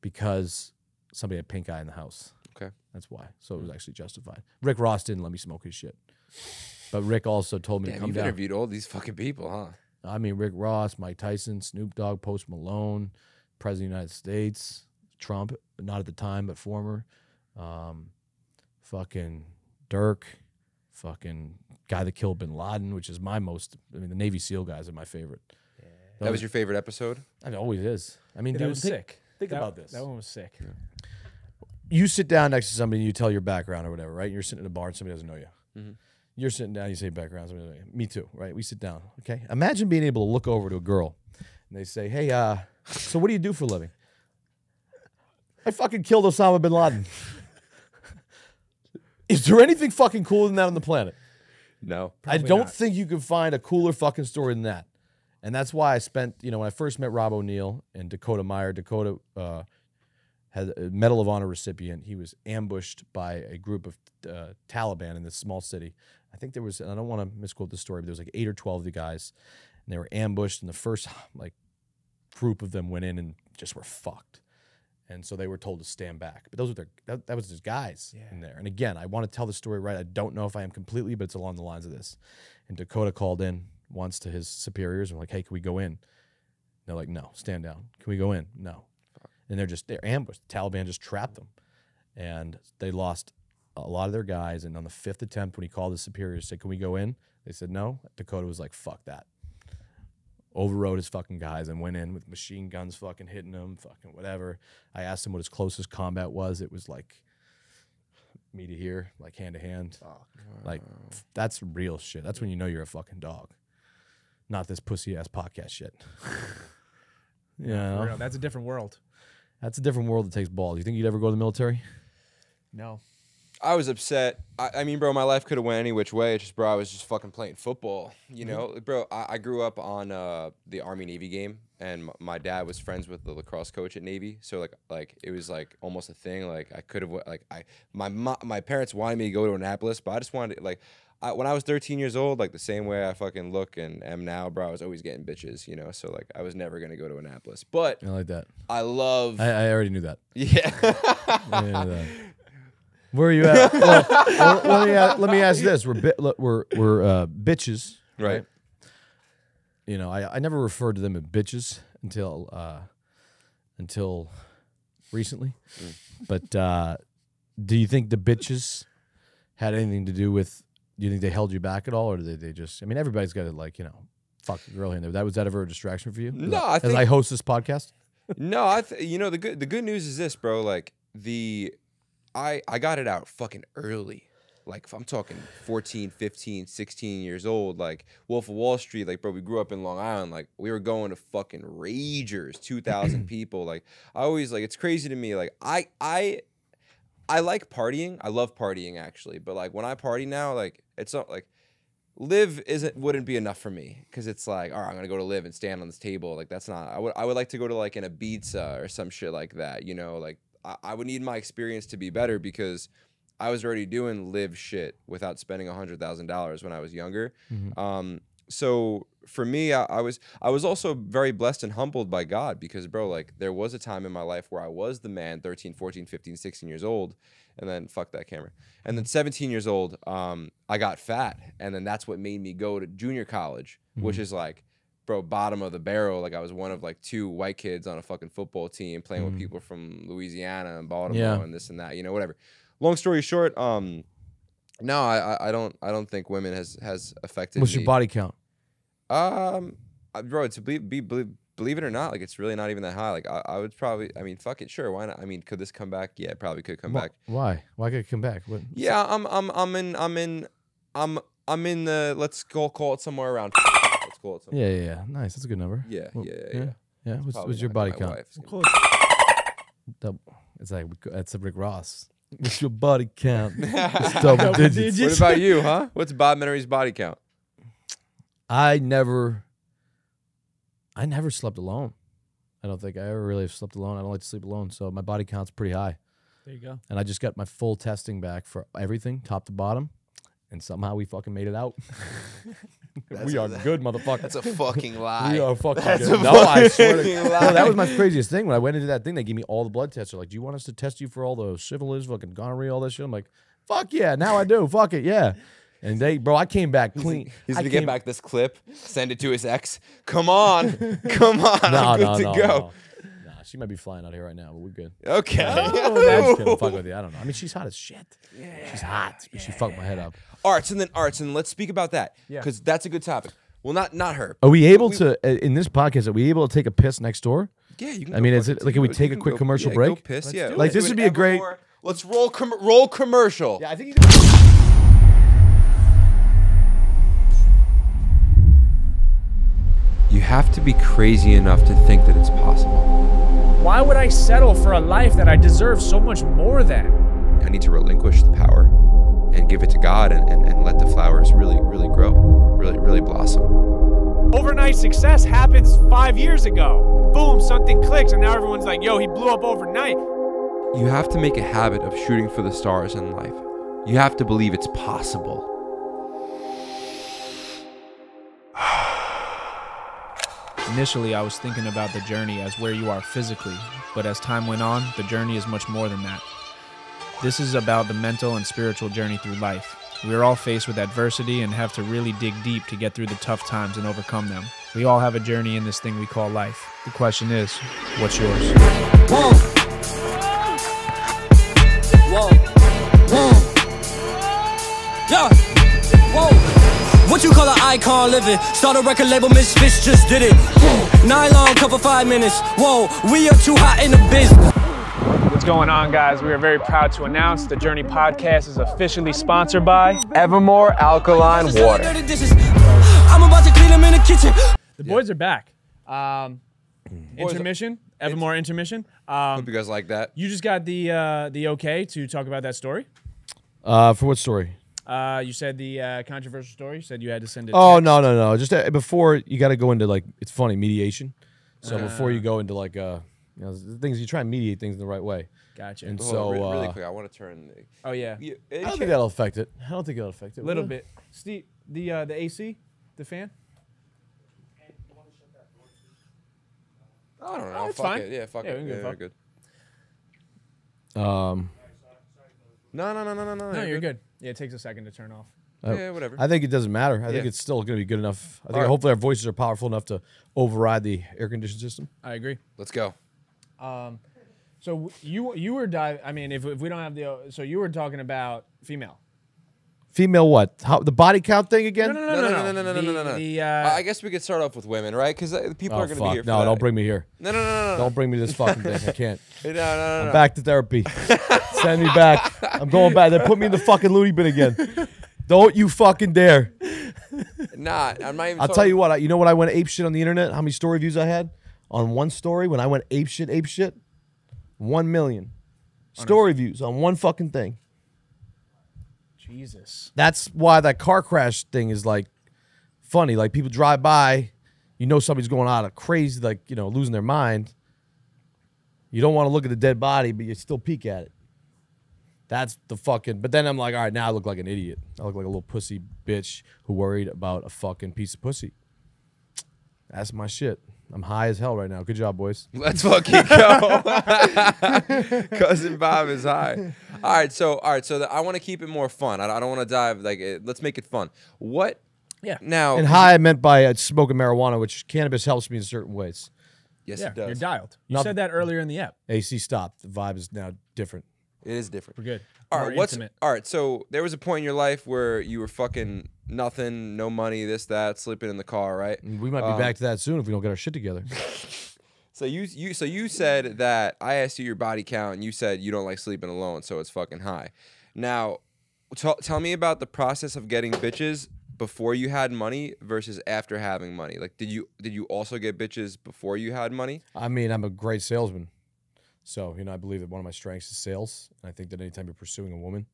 because somebody had pink eye in the house. Okay. That's why. So it was actually justified. Rick Ross didn't let me smoke his shit. But Rick also told me to Damn, come you've down. interviewed all these fucking people, huh? I mean Rick Ross, Mike Tyson, Snoop Dogg, Post Malone, President of the United States, Trump, not at the time, but former. Um, fucking Durk, fucking guy that killed bin Laden, which is my most I mean the Navy SEAL guys are my favorite. That was your favorite episode? It always is. I mean, that dude, was think, sick. Think That- about this. That one was sick. you sit down next to somebody and you tell your background or whatever, right? You're sitting in a bar and somebody doesn't know you. You're sitting down, you say background, somebody doesn't know you. Me too, right? We sit down. Okay. Imagine being able to look over to a girl and they say, Hey, uh, so what do you do for a living? I fucking killed Osama bin Laden. Is there anything fucking cooler than that on the planet? No. I don't think you can find a cooler fucking story than that. And that's why I spent, you know, when I first met Rob O'Neill and Dakota Meyer, Dakota uh, had a Medal of Honor recipient. He was ambushed by a group of uh, Taliban in this small city. I think there was, and I don't want to misquote the story, but there was like eight or 12 of the guys, and they were ambushed, and the first like group of them went in and just were fucked. And so they were told to stand back. But those were their that, that was just guys in there. And again, I want to tell the story right. I don't know if I am completely, but it's along the lines of this. And Dakota called in once to his superiors and like, hey, can we go in? They're like, no, stand down. Can we go in? No. And they're just they're ambushed. The Taliban just trapped them. And they lost a lot of their guys. And on the fifth attempt, when he called his superiors, said, Can we go in? They said no. Dakota was like, fuck that overrode his fucking guys and went in with machine guns fucking hitting them, fucking whatever. I asked him what his closest combat was. It was like me to here, like hand to hand. Like that's real shit. That's when you know you're a fucking dog. Not this pussy ass podcast shit. (laughs) you For know? real, That's a different world. That's a different world that takes balls. You think you'd ever go to the military? No. I was upset. I, I mean, bro, my life could have went any which way. It's just, bro, I was just fucking playing football. You Mm-hmm. know, bro, I, I grew up on uh, the Army Navy game, and m- my dad was friends with the lacrosse coach at Navy. So like, like it was like almost a thing. Like I could have, like I, my mo- my parents wanted me to go to Annapolis, but I just wanted like. I, when I was 13 years old, like the same way I fucking look and am now, bro, I was always getting bitches, you know. So like, I was never gonna go to Annapolis, but I like that. I love, I, I already knew that. (laughs) yeah. I knew that. Where are you at? (laughs) Well, well, let, me, a- let me ask this: We're bi- we're we're uh, bitches, right. you know, I, I never referred to them as bitches until uh, until recently. But uh, do you think the bitches had anything to do with? Do you think they held you back at all, or did they, they just? I mean, everybody's got to like you know, fuck a girl here and there. That was that ever a distraction for you? No, I, I as think- I host this podcast. (laughs) No, I th- you know the good the good news is this, bro. Like the I I got it out fucking early. Like I'm talking 14, 15, 16 years old, like Wolf of Wall Street, like bro, we grew up in Long Island. Like we were going to fucking ragers, 2000 (clears throat) people. Like I always like it's crazy to me like I I I like partying. I love partying actually, but like when I party now, like it's not like live isn't wouldn't be enough for me because it's like all right i'm gonna go to live and stand on this table like that's not i would i would like to go to like an ibiza or some shit like that you know like i, I would need my experience to be better because i was already doing live shit without spending a hundred thousand dollars when i was younger. Um so for me I, I was i was also very blessed and humbled by god because bro like there was a time in my life where i was the man 13 14 15 16 years old and then fuck that camera. And then 17 years old um i got fat and then that's what made me go to junior college which is like bro bottom of the barrel like i was one of like two white kids on a fucking football team playing with people from louisiana and baltimore Yeah. and this and that you know whatever long story short um no I, I don't i don't think women has has affected What's me. your body count? Um, bro, to believe, be, believe, believe it or not, like it's really not even that high. Like I, I would probably, I mean, fuck it, sure, why not? I mean, could this come back? Yeah, it probably could come Wh- back. Why? Why could it come back? What? Yeah, I'm, I'm, I'm in, I'm in, I'm, I'm in the. Let's go call it somewhere around. Let's call it somewhere. Yeah, yeah, yeah. Nice. That's a good number. Yeah, Well, yeah, yeah. yeah. yeah. Yeah. What's, Probably what's your not body my count? wife's gonna- (laughs) Double. It's like that's a Rick Ross. (laughs) What's your body count? (laughs) It's double digits. What about you, huh? What's Bob Menery's body count? I never, I never slept alone. I don't think I ever really have slept alone. I don't like to sleep alone, so my body count's pretty high. There you go. And I just got my full testing back for everything, top to bottom, and somehow we fucking made it out. We are (laughs) good, motherfucker. That's a fucking (laughs) lie. We are fucking That's good. a No, I swear to fucking (laughs) God. No, that was my craziest thing. When I went into that thing, they gave me all the blood tests. They're like, "Do you want us to test you for all the syphilis, fucking gonorrhea, all that shit?" I'm like, "Fuck yeah, now I do. Fuck it, yeah." And they, bro, I came back clean. He's gonna came- get back this clip, send it to his ex. Come on, come on, No, I'm good no, to no, go. No. Nah, she might be flying out here right now, but we're good. Okay. I'm just kidding. Fuck with you. I don't know. I mean, she's hot as shit. She's hot, but she fucked my head up. arts and then arts and let's speak about that Yeah. because that's a good topic Well, not not her. Are we able We- to uh, in this podcast? Are we able to take a piss next door? Yeah, you can. I go mean, is fucking it- like, can we you take a quick go- commercial yeah, break? Go piss. Let's yeah, do let's Like, this do would an be a great- Evamor- Let's roll com- roll commercial. Yeah, I think. You have to be crazy enough to think that it's possible. Why would I settle for a life that I deserve so much more than? I need to relinquish the power and give it to God and, and, and let the flowers really, really grow, really, really blossom. Overnight success happens five years ago. Boom, something clicks, and now everyone's like, yo, he blew up overnight. You have to make a habit of shooting for the stars in life. You have to believe it's possible. Initially, I was thinking about the journey as where you are physically, but as time went on, the journey is much more than that. This is about the mental and spiritual journey through life. We are all faced with adversity and have to really dig deep to get through the tough times and overcome them. We all have a journey in this thing we call life. The question is, what's yours? Whoa. Whoa. Whoa. Yeah. Whoa. What you call an icon living? Start a record label, Miss Misfits just did it. Nylon cover five minutes. Whoa, we are too hot in the business. What's going on, guys? We are very proud to announce the Journey podcast is officially sponsored by Evamor alkaline water. I'm about to clean them in the kitchen. The boys are back. Um, intermission, Evamor intermission. Um, Hope you guys like that. you just got the uh, the okay to talk about that story. Uh, for what story? Uh, you said the uh, controversial story. You said you had to send it. Oh no no no! Just uh, before you got to go into like it's funny mediation. So before you go into like uh, you know, the things you try and mediate things in the right way. Gotcha. And Hold so on, re- really uh, quick, I want to turn. The, oh yeah, you, I don't think that'll affect it. I don't think it'll affect it. a little will it? bit. Steve, the uh, the AC, the fan. I don't know. it's fuck fine. it. Yeah, fuck Yeah, it. we can Yeah, go we're fuck. good. Um, No, no, no, no, no, no. No, you're good. Yeah, it takes a second to turn off. Yeah, whatever. I think it doesn't matter. I think it's still going to be good enough. I think Alright. hopefully our voices are powerful enough to override the air conditioning system. I agree. Let's go. Um, So you you were dive. I mean, if, if we don't have the uh, so you were talking about female. Female what? How the body count thing again? No, no, No, no, no, no, no, no, The- no, no, no. The, Uh, uh, I guess we could start off with women, right? Because people Oh are going to be here. For No, that. don't bring me here. No, no, no, no, no. Don't bring me this fucking thing. I can't. No, no, no, no. Back to therapy. Send me back. I'm going back. They put me in the fucking loony bin again. Don't you fucking dare. Nah, I'm not even. I'll tell you what. I, you know what? I went ape shit on the internet. How many story views I had on one story when I went ape shit, ape shit? One million story views on one fucking thing. Jesus. That's why that car crash thing is like funny. Like people drive by, you know somebody's going out of crazy, like you know losing their mind. You don't want to look at the dead body, but you still peek at it. That's the fucking. But then I'm like, all right, now I look like an idiot. I look like a little pussy bitch who worried about a fucking piece of pussy. That's my shit. I'm high as hell right now. Good job, boys. (laughs) Let's fucking go. (laughs) Cousin Bob is high. All right, so all right, so the, I want to keep it more fun. I, I don't want to dive like it, let's make it fun. What? Yeah. Now And high I meant by uh, smoking marijuana, which cannabis helps me in certain ways. Yes, Yeah, it does. you're dialed. You Nothing- said that earlier in the app. AC stopped. The vibe is now different. It is different. We're good. All More right, what's intimate. all right? So there was a point in your life where you were fucking nothing, no money, this, that, sleeping in the car, right? We might be Um, back to that soon if we don't get our shit together. (laughs) So you you so you said that I asked you your body count, and you said you don't like sleeping alone, so it's fucking high. Now, t- tell me about the process of getting bitches before you had money versus after having money. Like, did you did you also get bitches before you had money? I mean, I'm a great salesman. So, you know, I believe that one of my strengths is sales. And I think that anytime you're pursuing a woman,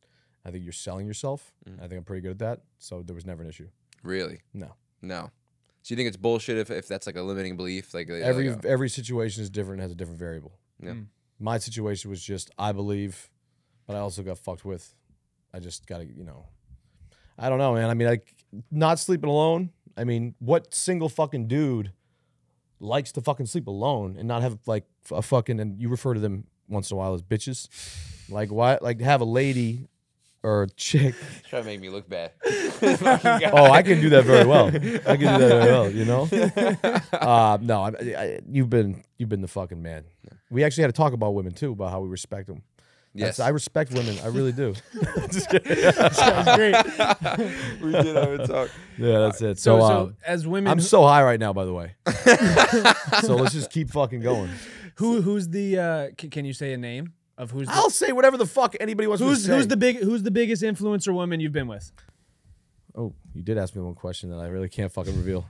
I think you're selling yourself. I think I'm pretty good at that. So there was never an issue. Really? No. No. So you think it's bullshit if, if that's like a limiting belief? Like Every like, uh, every situation is different and has a different variable. Yeah. My situation was just I believe, but I also got fucked with. I just got to, you know, I don't know, man. I mean, like not sleeping alone. I mean, what single fucking dude likes to fucking sleep alone and not have like a fucking and you refer to them once in a while as bitches. Like why like have a lady or a chick. (laughs) try to make me look bad. (laughs) Oh, I can do that very well. I can do that very well, you know? (laughs) Uh, no, I, I, you've been you've been the fucking man. We actually had to talk about women too, about how we respect them. Yes. That's- I respect women. I really do. (laughs) (laughs) That's great. we did have a talk. yeah, that's it. So, So, so um, as women, I'm so high right now, by the way. so let's just keep fucking going. (laughs) who who's the? Uh, c- can you say a name of who's the, I'll say whatever the fuck anybody wants who's me to who's the big who's the biggest influencer woman you've been with? Oh, you did ask me one question that I really can't fucking reveal.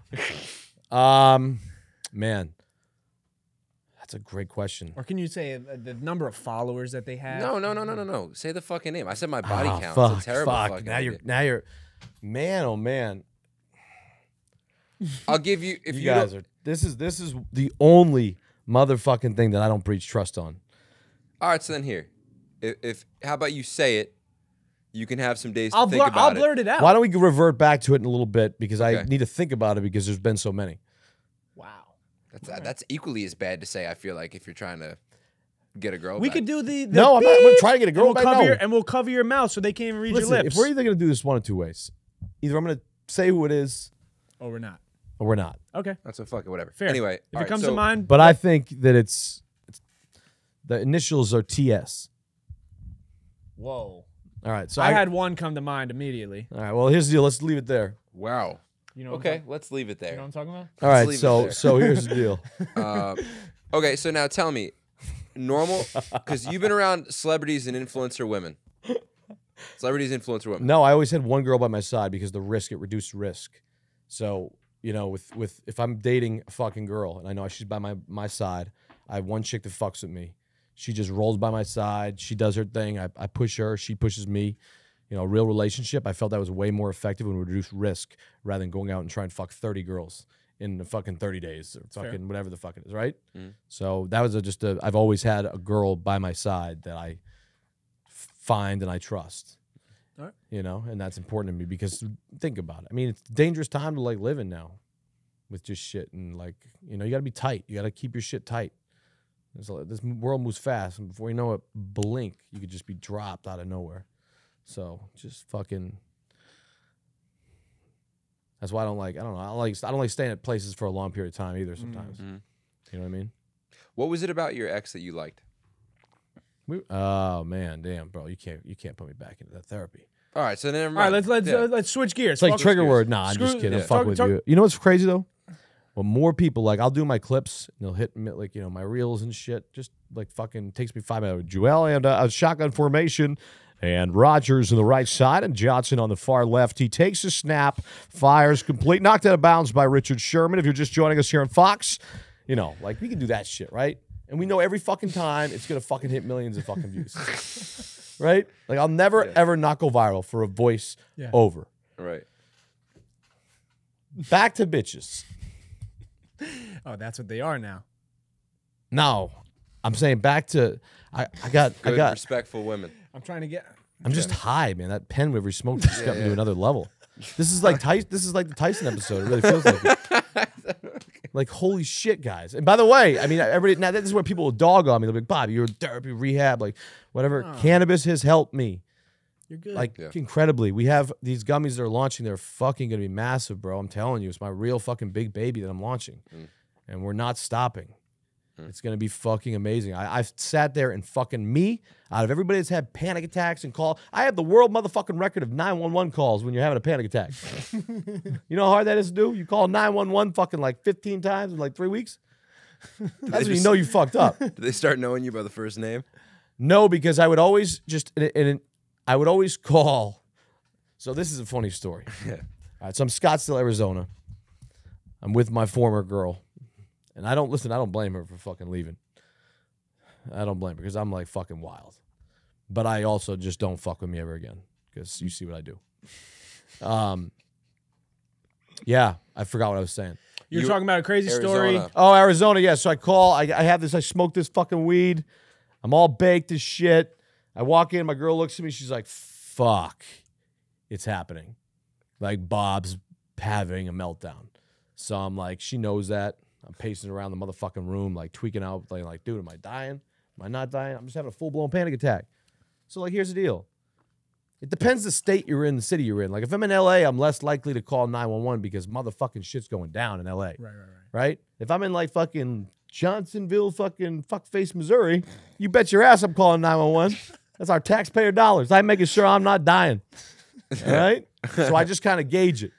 um, man, that's a great question. Or can you say uh, the number of followers that they have? No, no, no, no, no, no. Say the fucking name. I said my body Ah, count. Fuck, it's a terrible fuck. Now idea. you're now you're, man, oh man. I'll give you if you you, guys are this is this is the only motherfucking thing that I don't breach trust on. All right, so then here, if, if how about you say it? You can have some days to I'll think blur, about I'll it. blurt it out. Why don't we revert back to it in a little bit because I need to think about it because there's been so many. Wow. That's that's equally as bad to say. I feel like if you're trying to get a girl, We back. could do the, the No, I'm not- I'm beep, trying to get a and girl we'll back, cover no. your, and we'll cover your mouth so they can't even read Listen, your lips. if we're either gonna do this one of two ways, either I'm gonna say who it is oh, we're not. or we're not. Okay, That's a fuck it, whatever. fair. Anyway, if it right, comes so, to mind, But I think that it's, it's the initials are TS. whoa. All right, so I had one come to mind immediately. All right, well here's the deal. Let's leave it there. Wow. You know, what I'm Okay, talk- let's leave it you know there. what I'm talking about? All Let's right, leave it so there. so here's the deal. Uh, (laughs) okay, so now tell me, normal, because you've been around celebrities and influencer women. Celebrities, influencer women. No, I always had one girl by my side because the risk it reduced risk. So you know, with with if I'm dating a fucking girl and I know she's by my my side, I have one chick that fucks with me. She just rolls by my side. She does her thing. I, I push her. She pushes me. You know, a real relationship. I felt that was way more effective and would reduce risk rather than going out and trying to fuck 30 girls in the fucking 30 days or fucking whatever the fuck it is, right? Mm. So that was a, just a. I've always had a girl by my side that I find and I trust you know, and that's important to me because think about it. I mean, it's a dangerous time to like live in now with just shit and like, you know, you got to be tight. You got to keep your shit tight. This world moves fast, and before you know it, blink, you could just be dropped out of nowhere. So just fucking. That's why I don't like. I don't know. I don't like. I don't like staying at places for a long period of time either. Sometimes, Mm-hmm. you know what I mean. What was it about your ex that you liked? We, oh man, damn, bro, you can't you can't put me back into that therapy. All right, so then all right, let's let's Yeah. uh, let's switch gears. It's like Fuck- trigger gears. word. Nah, I'm just kidding. yeah. I'm Talk- with talk- you. You know what's crazy though? Well, more people like I'll do my clips and they'll hit me like you know my reels and shit. Just like fucking takes me five minutes. Joel and uh, a shotgun formation, and Rogers on the right side and Johnson on the far left. He takes a snap, fires complete, knocked out of bounds by Richard Sherman. If you're just joining us here on Fox, you know like we can do that shit right, and we know every fucking time it's gonna fucking hit millions of fucking views, (laughs) right? Like I'll never ever not go viral for a voice Yeah. over. right. Back to bitches. (laughs) Oh, that's what they are now. No, I'm saying back to I, I got I Good, got respectful women. I'm trying to get. I'm just high, man. That pen you smoked just got me to another level. (laughs) This is like Tyson, this is like the Tyson episode. It really feels like it. (laughs) Like holy shit, guys! And by the way, I mean everybody. Now this is where people will dog on me. They'll be like, "Bob, you're in therapy, rehab, like whatever." Cannabis has helped me, You're good. like Yeah. incredibly. We have these gummies that are launching. They're fucking gonna be massive, bro. I'm telling you, it's my real fucking big baby that I'm launching, mm. and we're not stopping. Mm. It's gonna be fucking amazing. I, I've sat there and fucking me out of everybody that's had panic attacks and call. I have the world motherfucking record of 911 calls when you're having a panic attack. (laughs) you know how hard that is to do? You call 911 fucking like 15 times in like three weeks. (laughs) That's when you know you fucked up. (laughs) Did they start knowing you by the first name? No, because I would always just and, and I would always call. So this is a funny story. Yeah. All right, so I'm Scottsdale, Arizona. I'm with my former girl, and I don't listen. I don't blame her for fucking leaving. I don't blame her because I'm like fucking wild, but I also just don't fuck with me ever again because you see what I do. Um. Yeah, I forgot what I was saying. You're You- talking about a crazy story. Oh, Arizona, yeah. So I call, I, I have this, I smoke this fucking weed. I'm all baked as shit. I walk in, my girl looks at me, she's like, fuck, it's happening. Like Bob's having a meltdown. So I'm like, she knows that. I'm pacing around the motherfucking room, like tweaking out, like, like, dude, am I dying? Am I not dying? I'm just having a full blown panic attack. So, like, here's the deal. It depends the state you're in, the city you're in. Like, if I'm in LA, I'm less likely to call 911 because motherfucking shit's going down in LA Right, right, right. right? If I'm in like fucking Johnsonville, fucking fuckface, Missouri, you bet your ass I'm calling 911. That's our taxpayer dollars. I'm making sure I'm not dying. (laughs) All right. So I just kind of gauge it.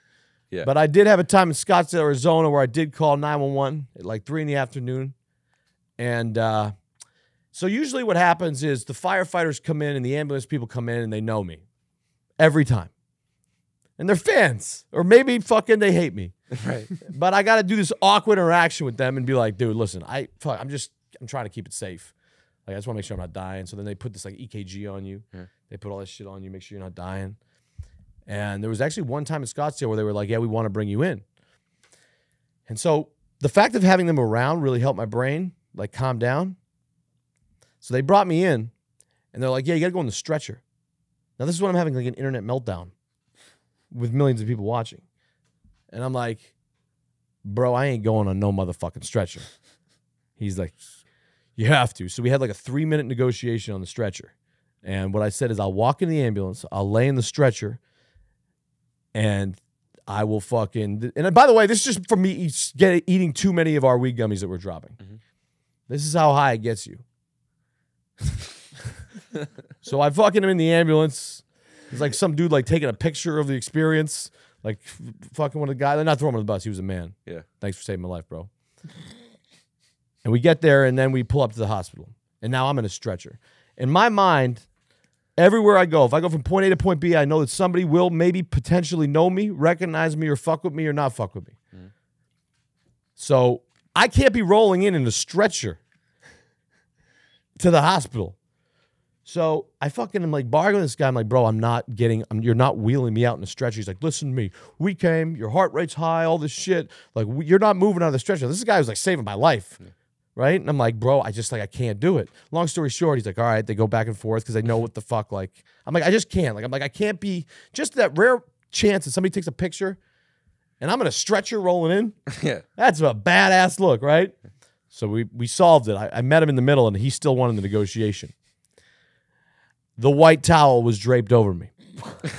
Yeah. But I did have a time in Scottsdale, Arizona, where I did call 911 at like three in the afternoon, and uh, so usually what happens is the firefighters come in and the ambulance people come in and they know me every time, and they're fans, or maybe fucking they hate me. (laughs) right. But I got to do this awkward interaction with them and be like, dude, listen, I fuck, I'm just I'm trying to keep it safe. Like I just want to make sure I'm not dying. So then they put this like EKG on you. They put all this shit on you, make sure you're not dying. And there was actually one time in Scottsdale where they were like, yeah, we want to bring you in. And so the fact of having them around really helped my brain like calm down. So they brought me in and they're like, yeah, you got to go on the stretcher. Now this is when I'm having like an internet meltdown with millions of people watching. And I'm like, bro, I ain't going on no motherfucking stretcher. He's like, you have to. So we had like a three minute negotiation on the stretcher. And what I said is, I'll walk in the ambulance, I'll lay in the stretcher, and I will fucking. And by the way, this is just from me get, eating too many of our weed gummies that we're dropping. Mm-hmm. This is how high it gets you. (laughs) so I fucking am in the ambulance. It's like some dude like taking a picture of the experience, like fucking one of the guys. Not throwing him on the bus. He was a man. Yeah. Thanks for saving my life, bro. and we get there, and then we pull up to the hospital, and now I'm in a stretcher. In my mind, everywhere I go, if I go from point A to point B, I know that somebody will maybe potentially know me, recognize me, or fuck with me, or not fuck with me. Mm. So I can't be rolling in in a stretcher to the hospital. So I fucking am like bargaining with this guy. I'm like, bro, I'm not getting, I'm, you're not wheeling me out in a stretcher. He's like, listen to me. We came, your heart rate's high, all this shit. Like, we, you're not moving out of the stretcher. This is a guy who's like saving my life. Mm. Right. And I'm like, bro, I just like, I can't do it. Long story short, he's like, all right. They go back and forth because they know what the fuck. Like, I'm like, I just can't. Like, I'm like, I can't be just that rare chance that somebody takes a picture and I'm in a stretcher rolling in. (laughs) Yeah. That's a badass look, right? So we we solved it. I, I met him in the middle, and he still won the negotiation. The white towel was draped over me (laughs)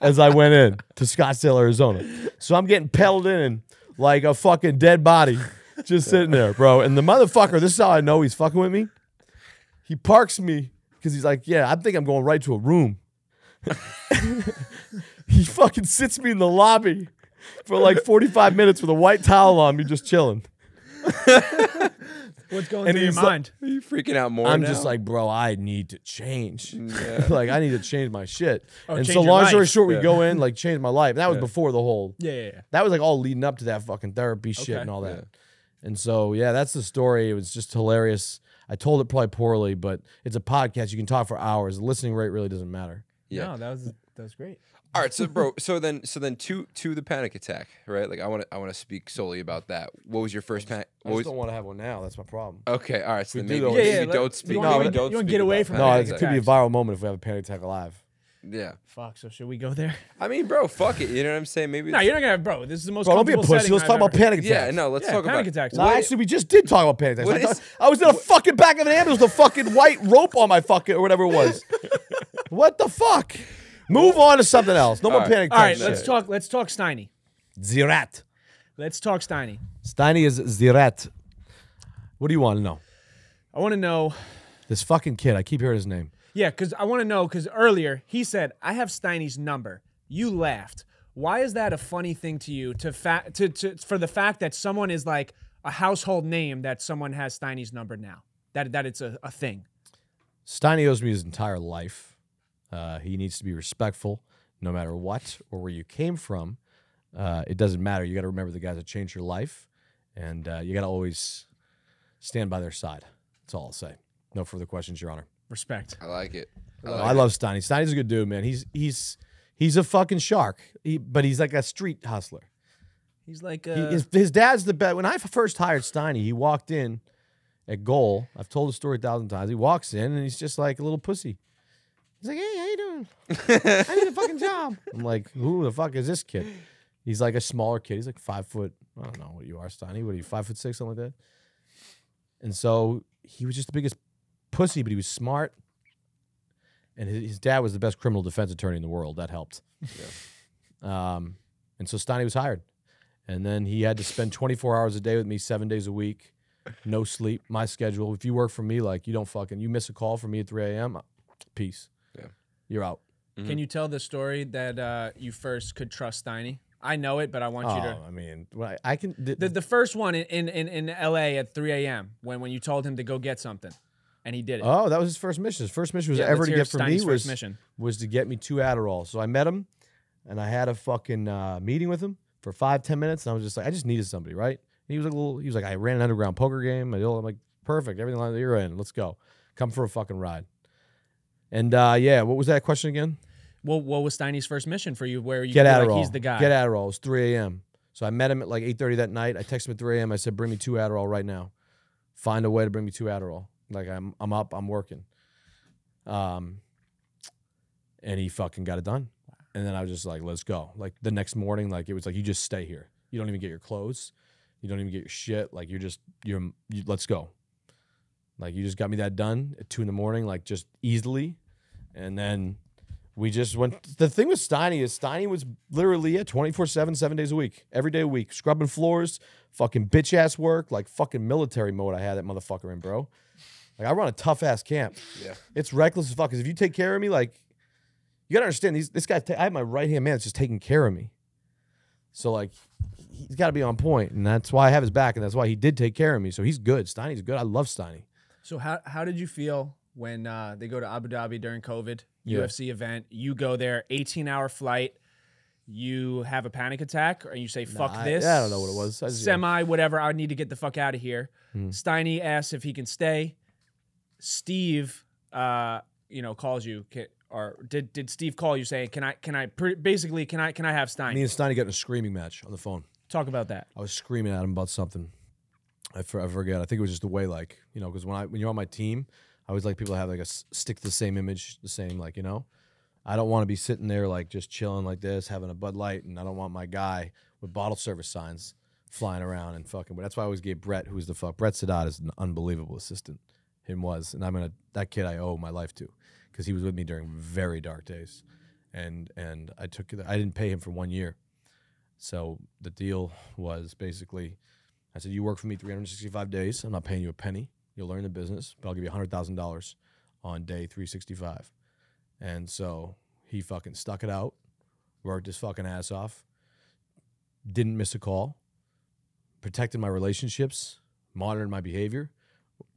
as I went in to Scottsdale, Arizona. So I'm getting pedaled in like a fucking dead body, just sitting there, bro. And the motherfucker, this is how I know he's fucking with me. He parks me because he's like, "Yeah, I think I'm going right to a room." (laughs) he fucking sits me in the lobby for like 45 minutes with a white towel on me, just chilling. (laughs) What's going And through your he's like- mind? Are you freaking out more I'm now? just like, bro, I need to change. Yeah. (laughs) like, I need to change my shit. Oh, and so, your long story life. short, we Yeah. go in, like, change my life. And that was Yeah. before the whole, Yeah, yeah, yeah. that was like all leading up to that fucking therapy shit Okay. and all that. Yeah. And so, yeah, that's the story. It was just hilarious. I told it probably poorly, but it's a podcast. You can talk for hours. The listening rate really doesn't matter. Yeah. No, that was that was great. All right, so bro, so then, so then, to to the panic attack, right? Like, I want to, I want to speak solely about that. What was your first panic? I just was, don't want to have one now. That's my problem. okay, all right. So We then do maybe, those. maybe Yeah, yeah, you let- don't you speak. wanna- maybe you don't wanna speak get away about from No, it could be a viral moment if we have a panic attack live. Yeah, Fuck. So should we go there? (laughs) I mean, bro, fuck it. You know what I'm saying? Maybe. No, it's- you're not gonna. Bro, this is the most. Bro, don't be a comfortable pussy. setting Let's I've talk about ever- panic attacks. Yeah, no. Let's Yeah, talk panic about attacks. No, What- actually, we just did talk about panic attacks. What I, thought- I was in a (laughs) fucking back of an ambulance with a fucking white rope on my fucking or whatever it was. (laughs) what the fuck? Move on to something else. No more All right. panic All right, attacks. let's talk. Let's talk Steiny. Zirat. Let's talk Steiny. Steiny is Zirat. What do you want to know? I want to know. This fucking kid. I keep hearing his name. Yeah, because I want to know. Because earlier he said I have Steiny's number. You laughed. Why is that a funny thing to you? To fa- to, to for the fact that someone is like a household name that someone has Steiny's number now. That that it's a, a thing. Steiny owes me his entire life. Uh, he needs to be respectful no matter what or where you came from. Uh, it doesn't matter. You got to remember the guys that changed your life, and uh, you got to always stand by their side. That's all I'll say. No further questions, Your Honor. Respect. I like it. I, like I it. love Steiny. Steiny's a good dude, man. He's he's he's a fucking shark, he, but he's like a street hustler. He's like He, uh, his, his dad's the best. When I first hired Steiny, he walked in at goal. I've told the story a thousand times. He walks in and he's just like a little pussy. He's like, "Hey, how you doing? (laughs) I need a fucking job." I'm like, "Who the fuck is this kid?" He's like a smaller kid. He's like five foot. I don't know what you are, Steiny. What are you, five foot six, something like that? And so he was just the biggest pussy, but he was smart. And his, his dad was the best criminal defense attorney in the world. That helped. Um, and so Steiny was hired. And then he had to spend 24 hours a day with me, seven days a week, no sleep, my schedule. If you work for me, like you don't fucking, you miss a call from me at 3 a.m., peace. Yeah. You're out. Can you tell the story that uh, you first could trust Steiny? I know it, but I want Oh, you to. I mean, well, I, I can. th- The, the first one in, in, in LA at 3 a.m. when when you told him to go get something, and he did it. Oh, that was his first mission. His first mission was Yeah, ever to get from me was mission. was to get me two Adderall. So I met him, and I had a fucking uh, meeting with him for five ten minutes, and I was just like, I just needed somebody, right? And he was like, a little, he was like, I ran an underground poker game. I am like, perfect, everything like that you're in. Let's go, come for a fucking ride. And uh, yeah, what was that question again? Well, what was Steiny's first mission for you? Where you Get Adderall. like he's the guy. Get Adderall. It was 3 a.m. So I met him at like 8:30 that night. I texted him at 3 a.m. I said, bring me two Adderall right now. Find a way to bring me two Adderall. Like I'm I'm up. I'm working. Um. And he fucking got it done. And then I was just like, let's go. Like the next morning, like it was like you just stay here. You don't even get your clothes. You don't even get your shit. Like you're just you're you, let's go. Like you just got me that done at two in the morning, like just easily. And then we just went. The thing with Steiny is Steiny was literally yeah, 24 7, seven days a week, every day a week, scrubbing floors, fucking bitch ass work, like fucking military mode. I had that motherfucker in, bro. Like I run a tough ass camp. Yeah. It's reckless as fuck. 'cause if you take care of me, like you gotta understand these. This guy, ta- I have my right hand man that's just taking care of me. So like, he's got to be on point, and that's why I have his back, and that's why he did take care of me. So he's good. Steiny's good. I love Steiny. So how how did you feel when uh, they go to Abu Dhabi during COVID Yeah. UFC event? You go there, 18 hour flight. You have a panic attack, or you say "fuck I- this"? I don't know what it was. Just- Semi, whatever. I need to get the fuck out of here. Hmm. Steiny asks if he can stay. Steve, uh, you know, calls you. Ca- Or did did Steve call you saying, "Can I can I pr- basically can I can I have Steiny?" Me and Steiny got in a screaming match on the phone. Talk about that. I was screaming at him about something. I, for, I forget. I think it was just the way, like you know, because when I when you're on my team, I always like people to have like a stick to the same image, the same like you know. I don't want to be sitting there like just chilling like this, having a Bud Light, and I don't want my guy with bottle service signs flying around and fucking. But that's why I always gave Brett, who's the fuck Brett Sadat, is an unbelievable assistant. Him was, and I'm gonna that kid I owe my life to, because he was with me during very dark days, and and I took I didn't pay him for one year. So the deal was basically, I said, "You work for me 365 days. I'm not paying you a penny. You'll learn the business, but I'll give you hundred thousand dollars on day 365." And so he fucking stuck it out, worked his fucking ass off, didn't miss a call, protected my relationships, monitored my behavior,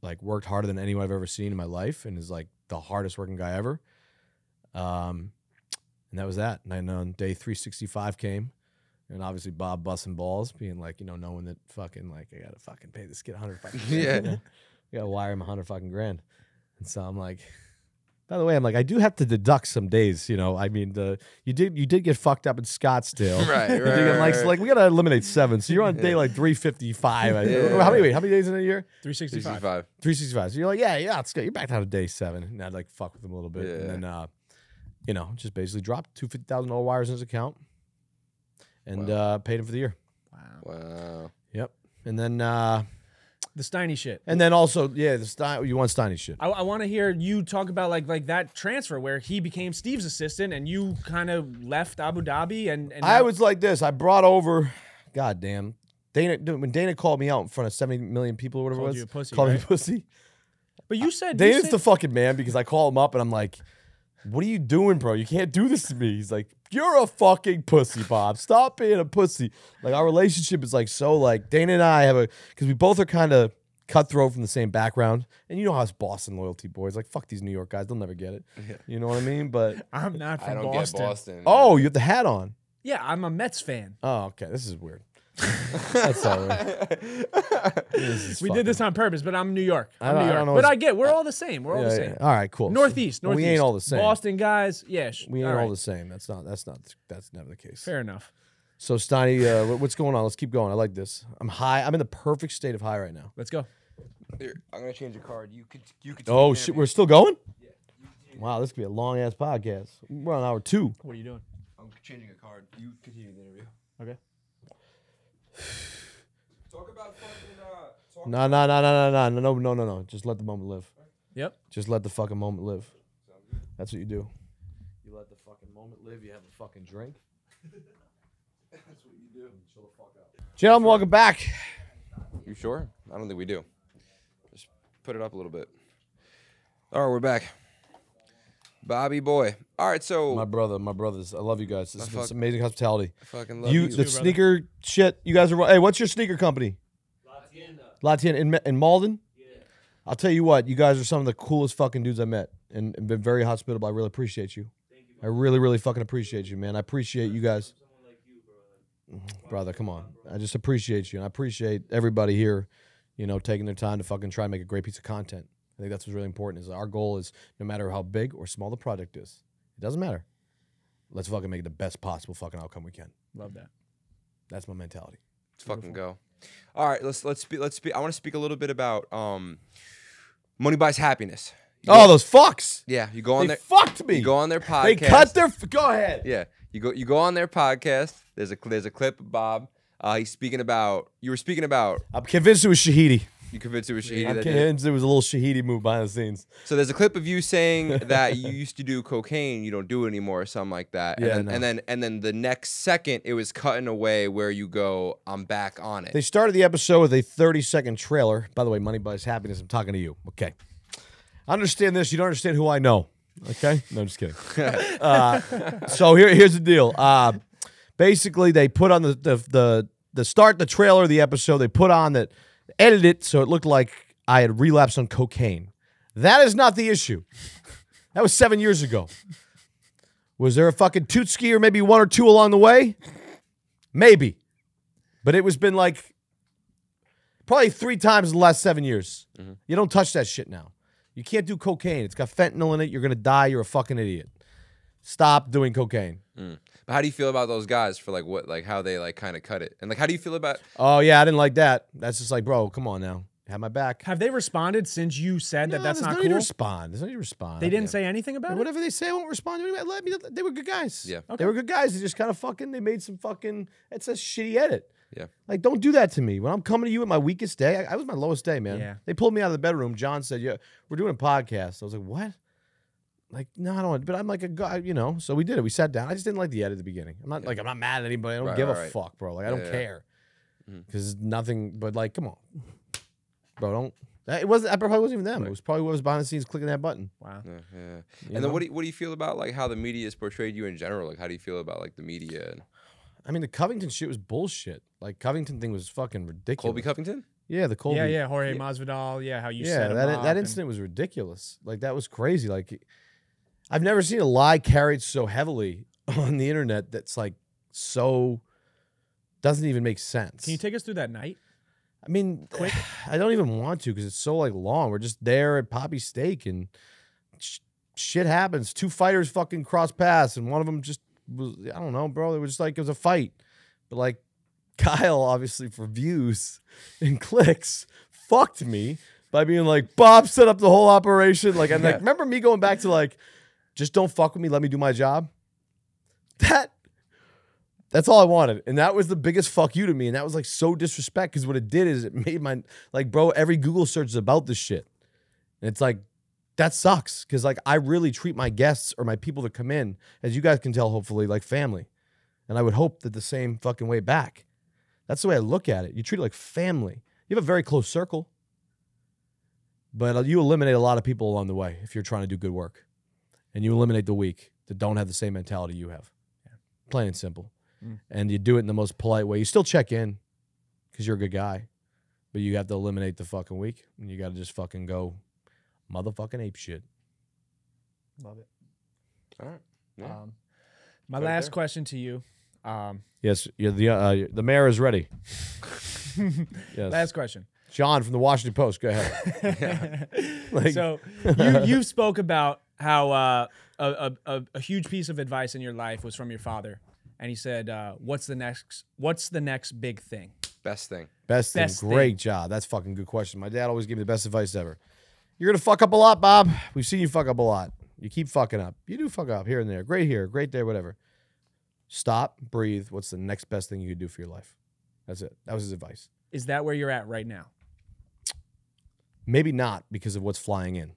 like worked harder than anyone I've ever seen in my life, and is like the hardest working guy ever. Um, and that was that. And then on day 365 came, and obviously Bob busting balls, being like, you know, knowing that fucking like I gotta fucking pay this kid hundred fucking grand. (laughs) Yeah. you (laughs) know? I gotta wire him a hundred fucking grand. And so I'm like, by the way, I'm like, I do have to deduct some days, you know. I mean, the you did you did get fucked up in Scottsdale. (laughs) Right, (laughs) You right, like, right, so, like we gotta eliminate seven. So you're on day like 355. I- (laughs) Yeah. How many wait, how many days in a year? 365. 365. So you're like, yeah, yeah, let's go. You're back down to day seven. And I'd like fuck with him a little bit. Yeah. And then uh, you know, just basically dropped two fifty thousand dollar wires in his account and uh paid him for the year. Wow. Wow. Yep. And then uh The Steiny shit. and then also, yeah, the Stein you want Steiny shit. I, I want to hear you talk about like like that transfer where he became Steve's assistant and you kind of left Abu Dhabi and, and I was like this. I brought over God damn. Dana when Dana called me out in front of 70 million people or whatever Called it was. you a pussy, called me right? a pussy. But you said you Dana's said- the fucking man because I call him up and I'm like, "What are you doing, bro? You can't do this to me." He's like, "You're a fucking pussy, Bob. Stop being a pussy." Like our relationship is like so like Dana and I have a because we both are kind of cutthroat from the same background, and you know how it's Boston loyalty boys like fuck these New York guys. They'll never get it. You know what I mean? But (laughs) I'm not from I don't Boston. get Boston. oh, you have the hat on. Yeah, I'm a Mets fan. Oh, okay. This is weird. That's all right. We did this on purpose, but I'm New York. I I'm don't- New I York. don't know but I get we're all the same. We're all Yeah, the yeah. same. All right, cool. Northeast, Well, northeast. We ain't all the same. Boston guys, yeah. sh- We ain't all all right. the same. That's not. That's not. That's never the case. Fair enough. So Steiny, uh, what's going on? Let's keep going. I like this. I'm high. I'm in the perfect state of high right now. Let's go. Here, I'm gonna change a card. You could. You could. Oh shit, we're still going. Yeah. Wow, this could be a long ass podcast. We're on hour two. What are you doing? I'm changing a card. You continue the interview. Okay. Talk about fucking. Uh, talk No, no, no, no, no, no, no, no, no, no. Just let the moment live. Yep. Just let the fucking moment live. That's what you do. You let the fucking moment live. You have a fucking drink. (laughs) That's what you do. Chill the fuck out. Gentlemen, welcome back. You sure? I don't think we do. Just put it up a little bit. All right, we're back. Bobby boy. All right, so My brother, my brothers. I love you guys. This has been fuck- some amazing hospitality. I fucking love You, you. the sneaker shit. You guys are. Hey, what's your sneaker company? Latienda. in in Malden. Yeah. I'll tell you what. You guys are some of the coolest fucking dudes I met, and, and been very hospitable. I really appreciate you. I really, really fucking appreciate you, man. I appreciate you guys. Mm, brother, come on. I just appreciate you, and I appreciate everybody here. You know, taking their time to fucking try and make a great piece of content. I think that's what's really important. Is our goal is no matter how big or small the project is, it doesn't matter. Let's fucking make it the best possible fucking outcome we can. Love that. That's my mentality. Let's fucking go. All right, let's let's speak. Let's speak. I want to speak a little bit about um, money buys happiness. You Oh, go- those fucks! yeah, you go on They their fucked me. you go on their podcast. They cut their. F- go ahead. yeah, you go you go on their podcast. There's a there's a clip of Bob. Uh, he's speaking about you were speaking about I'm convinced it was Shahidi. You convinced it was Shahidi I'm that did it. convinced it was a little Shahidi move behind the scenes. So there's a clip of you saying (laughs) that you used to do cocaine, you don't do it anymore, or something like that. Yeah, and, then, no. and then and then the next second it was cutting away where you go, I'm back on it. They started the episode with a 30 second trailer. By the way, Money Buys Happiness. I'm talking to you. Okay. Understand this. You don't understand who I know. Okay. No, I'm just kidding. (laughs) uh, so here, here's the deal. Uh, basically, they put on the, the the the start the trailer of the episode. They put on that edited it so it looked like I had relapsed on cocaine. That is not the issue. That was seven years ago. Was there a fucking tootski or maybe one or two along the way? Maybe. But it was been like probably three times in the last seven years. Mm-hmm. You don't touch that shit now. You can't do cocaine. It's got fentanyl in it. You're gonna die. You're a fucking idiot. Stop doing cocaine. Mm. But how do you feel about those guys for like what like how they like kind of cut it? And like how do you feel about Oh yeah, I didn't like that. That's just like, bro, come on now. Have my back. Have they responded since you said that that's not no need to cool? respond. There's no need to respond. They didn't say anything about it. Whatever they say, I won't respond to it. Let me. They were good guys. Yeah. They were good guys. They just kind of fucking. They made some fucking. It's a shitty edit. Yeah. Like, don't do that to me. When I'm coming to you at my weakest day, I, I was my lowest day, man. Yeah. They pulled me out of the bedroom. John said, "Yeah, we're doing a podcast." I was like, "What?" Like, no, I don't. want But I'm like a guy, you know. So we did it. We sat down. I just didn't like the edit at the beginning. I'm not like I'm not mad at anybody. I don't Right, give right, a right. fuck, bro. Like I don't Yeah, yeah. care mm-hmm. because nothing. But like, come on, bro. Don't. That, it wasn't. I probably wasn't even them. It was probably what was behind the scenes clicking that button. Wow. yeah, yeah. And know? then what do you, what do you feel about like how the media has portrayed you in general? Like how do you feel about like the media and I mean, the Covington shit was bullshit. Like Covington thing was fucking ridiculous. Colby Covington? Yeah, the Colby. Yeah, yeah. Jorge Masvidal. Yeah, how you yeah, set him that up that and- incident was ridiculous. Like that was crazy. Like I've never seen a lie carried so heavily (laughs) on the internet that's like so doesn't even make sense. Can you take us through that night? I mean, quick. (sighs) I don't even want to because it's so like long. We're just there at Papi Steak and sh- shit happens. Two fighters fucking cross paths and one of them just was I don't know, bro. It was just like it was a fight, but like (laughs) Kyle obviously for views (laughs) and clicks fucked me by being like Bob set up the whole operation. Like I'm like remember me going back to like just don't fuck with me, let me do my job. That that's all I wanted. And that was the biggest fuck you to me. And that was like so disrespect because what it did is it made my, like, bro, every Google search is about this shit. And it's like, that sucks because, like, I really treat my guests or my people that come in, as you guys can tell, hopefully, like family. And I would hope that the same fucking way back. That's the way I look at it. You treat it like family. You have a very close circle, but uh, you eliminate a lot of people along the way if you're trying to do good work. And you eliminate the weak that don't have the same mentality you have. Plain and simple and you do it in the most polite way. You still check in because you're a good guy, but you have to eliminate the fucking weak, and you got to just fucking go motherfucking ape shit. Love it. All right. Yeah. Um, my Right last there. question to you. Um, Yes, you're the uh, the mayor is ready. (laughs) yes, last question. John from the Washington Post. Go ahead. (laughs) (laughs) Like- so you you spoke about how uh, a, a a a huge piece of advice in your life was from your father, and he said, uh, "What's the next? What's the next big thing?" Best thing. Best thing, Best great thing. job. That's fucking good question. My dad always gave me the best advice ever. You're gonna fuck up a lot, Bob. We've seen you fuck up a lot. You keep fucking up. You do fuck up here and there. Great here, great there, whatever. Stop, breathe. What's the next best thing you could do for your life? That's it. That was his advice. Is that where you're at right now? Maybe not because of what's flying in.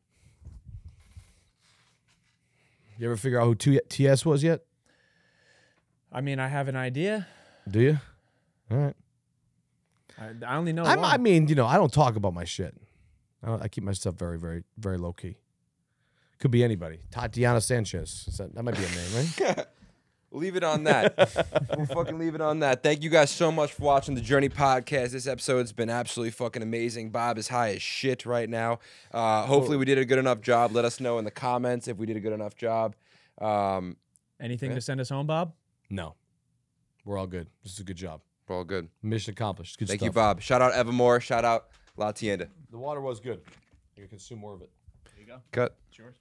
You ever figure out who T- TS was yet? I mean, I have an idea. Do you? All right. I, I only know. I'm. I mean, you know, I don't talk about my shit. I, don't, I keep myself very, very, very low key. Could be anybody. Tatiana Sanchez. Is that, that might be a name, right? (laughs) Leave it on that. (laughs) we'll fucking leave it on that. Thank you guys so much for watching the Journey podcast. This episode's been absolutely fucking amazing. Bob is high as shit right now. Uh, hopefully, we did a good enough job. Let us know in the comments if we did a good enough job. Um, Anything to send us home, Bob? no. We're all good. This is a good job. we're all good. Mission accomplished. Good Thank stuff. you, Bob. Shout out Evamor. Shout out La Tienda. The water was good. You can consume more of it. There you go. Cut. It's yours.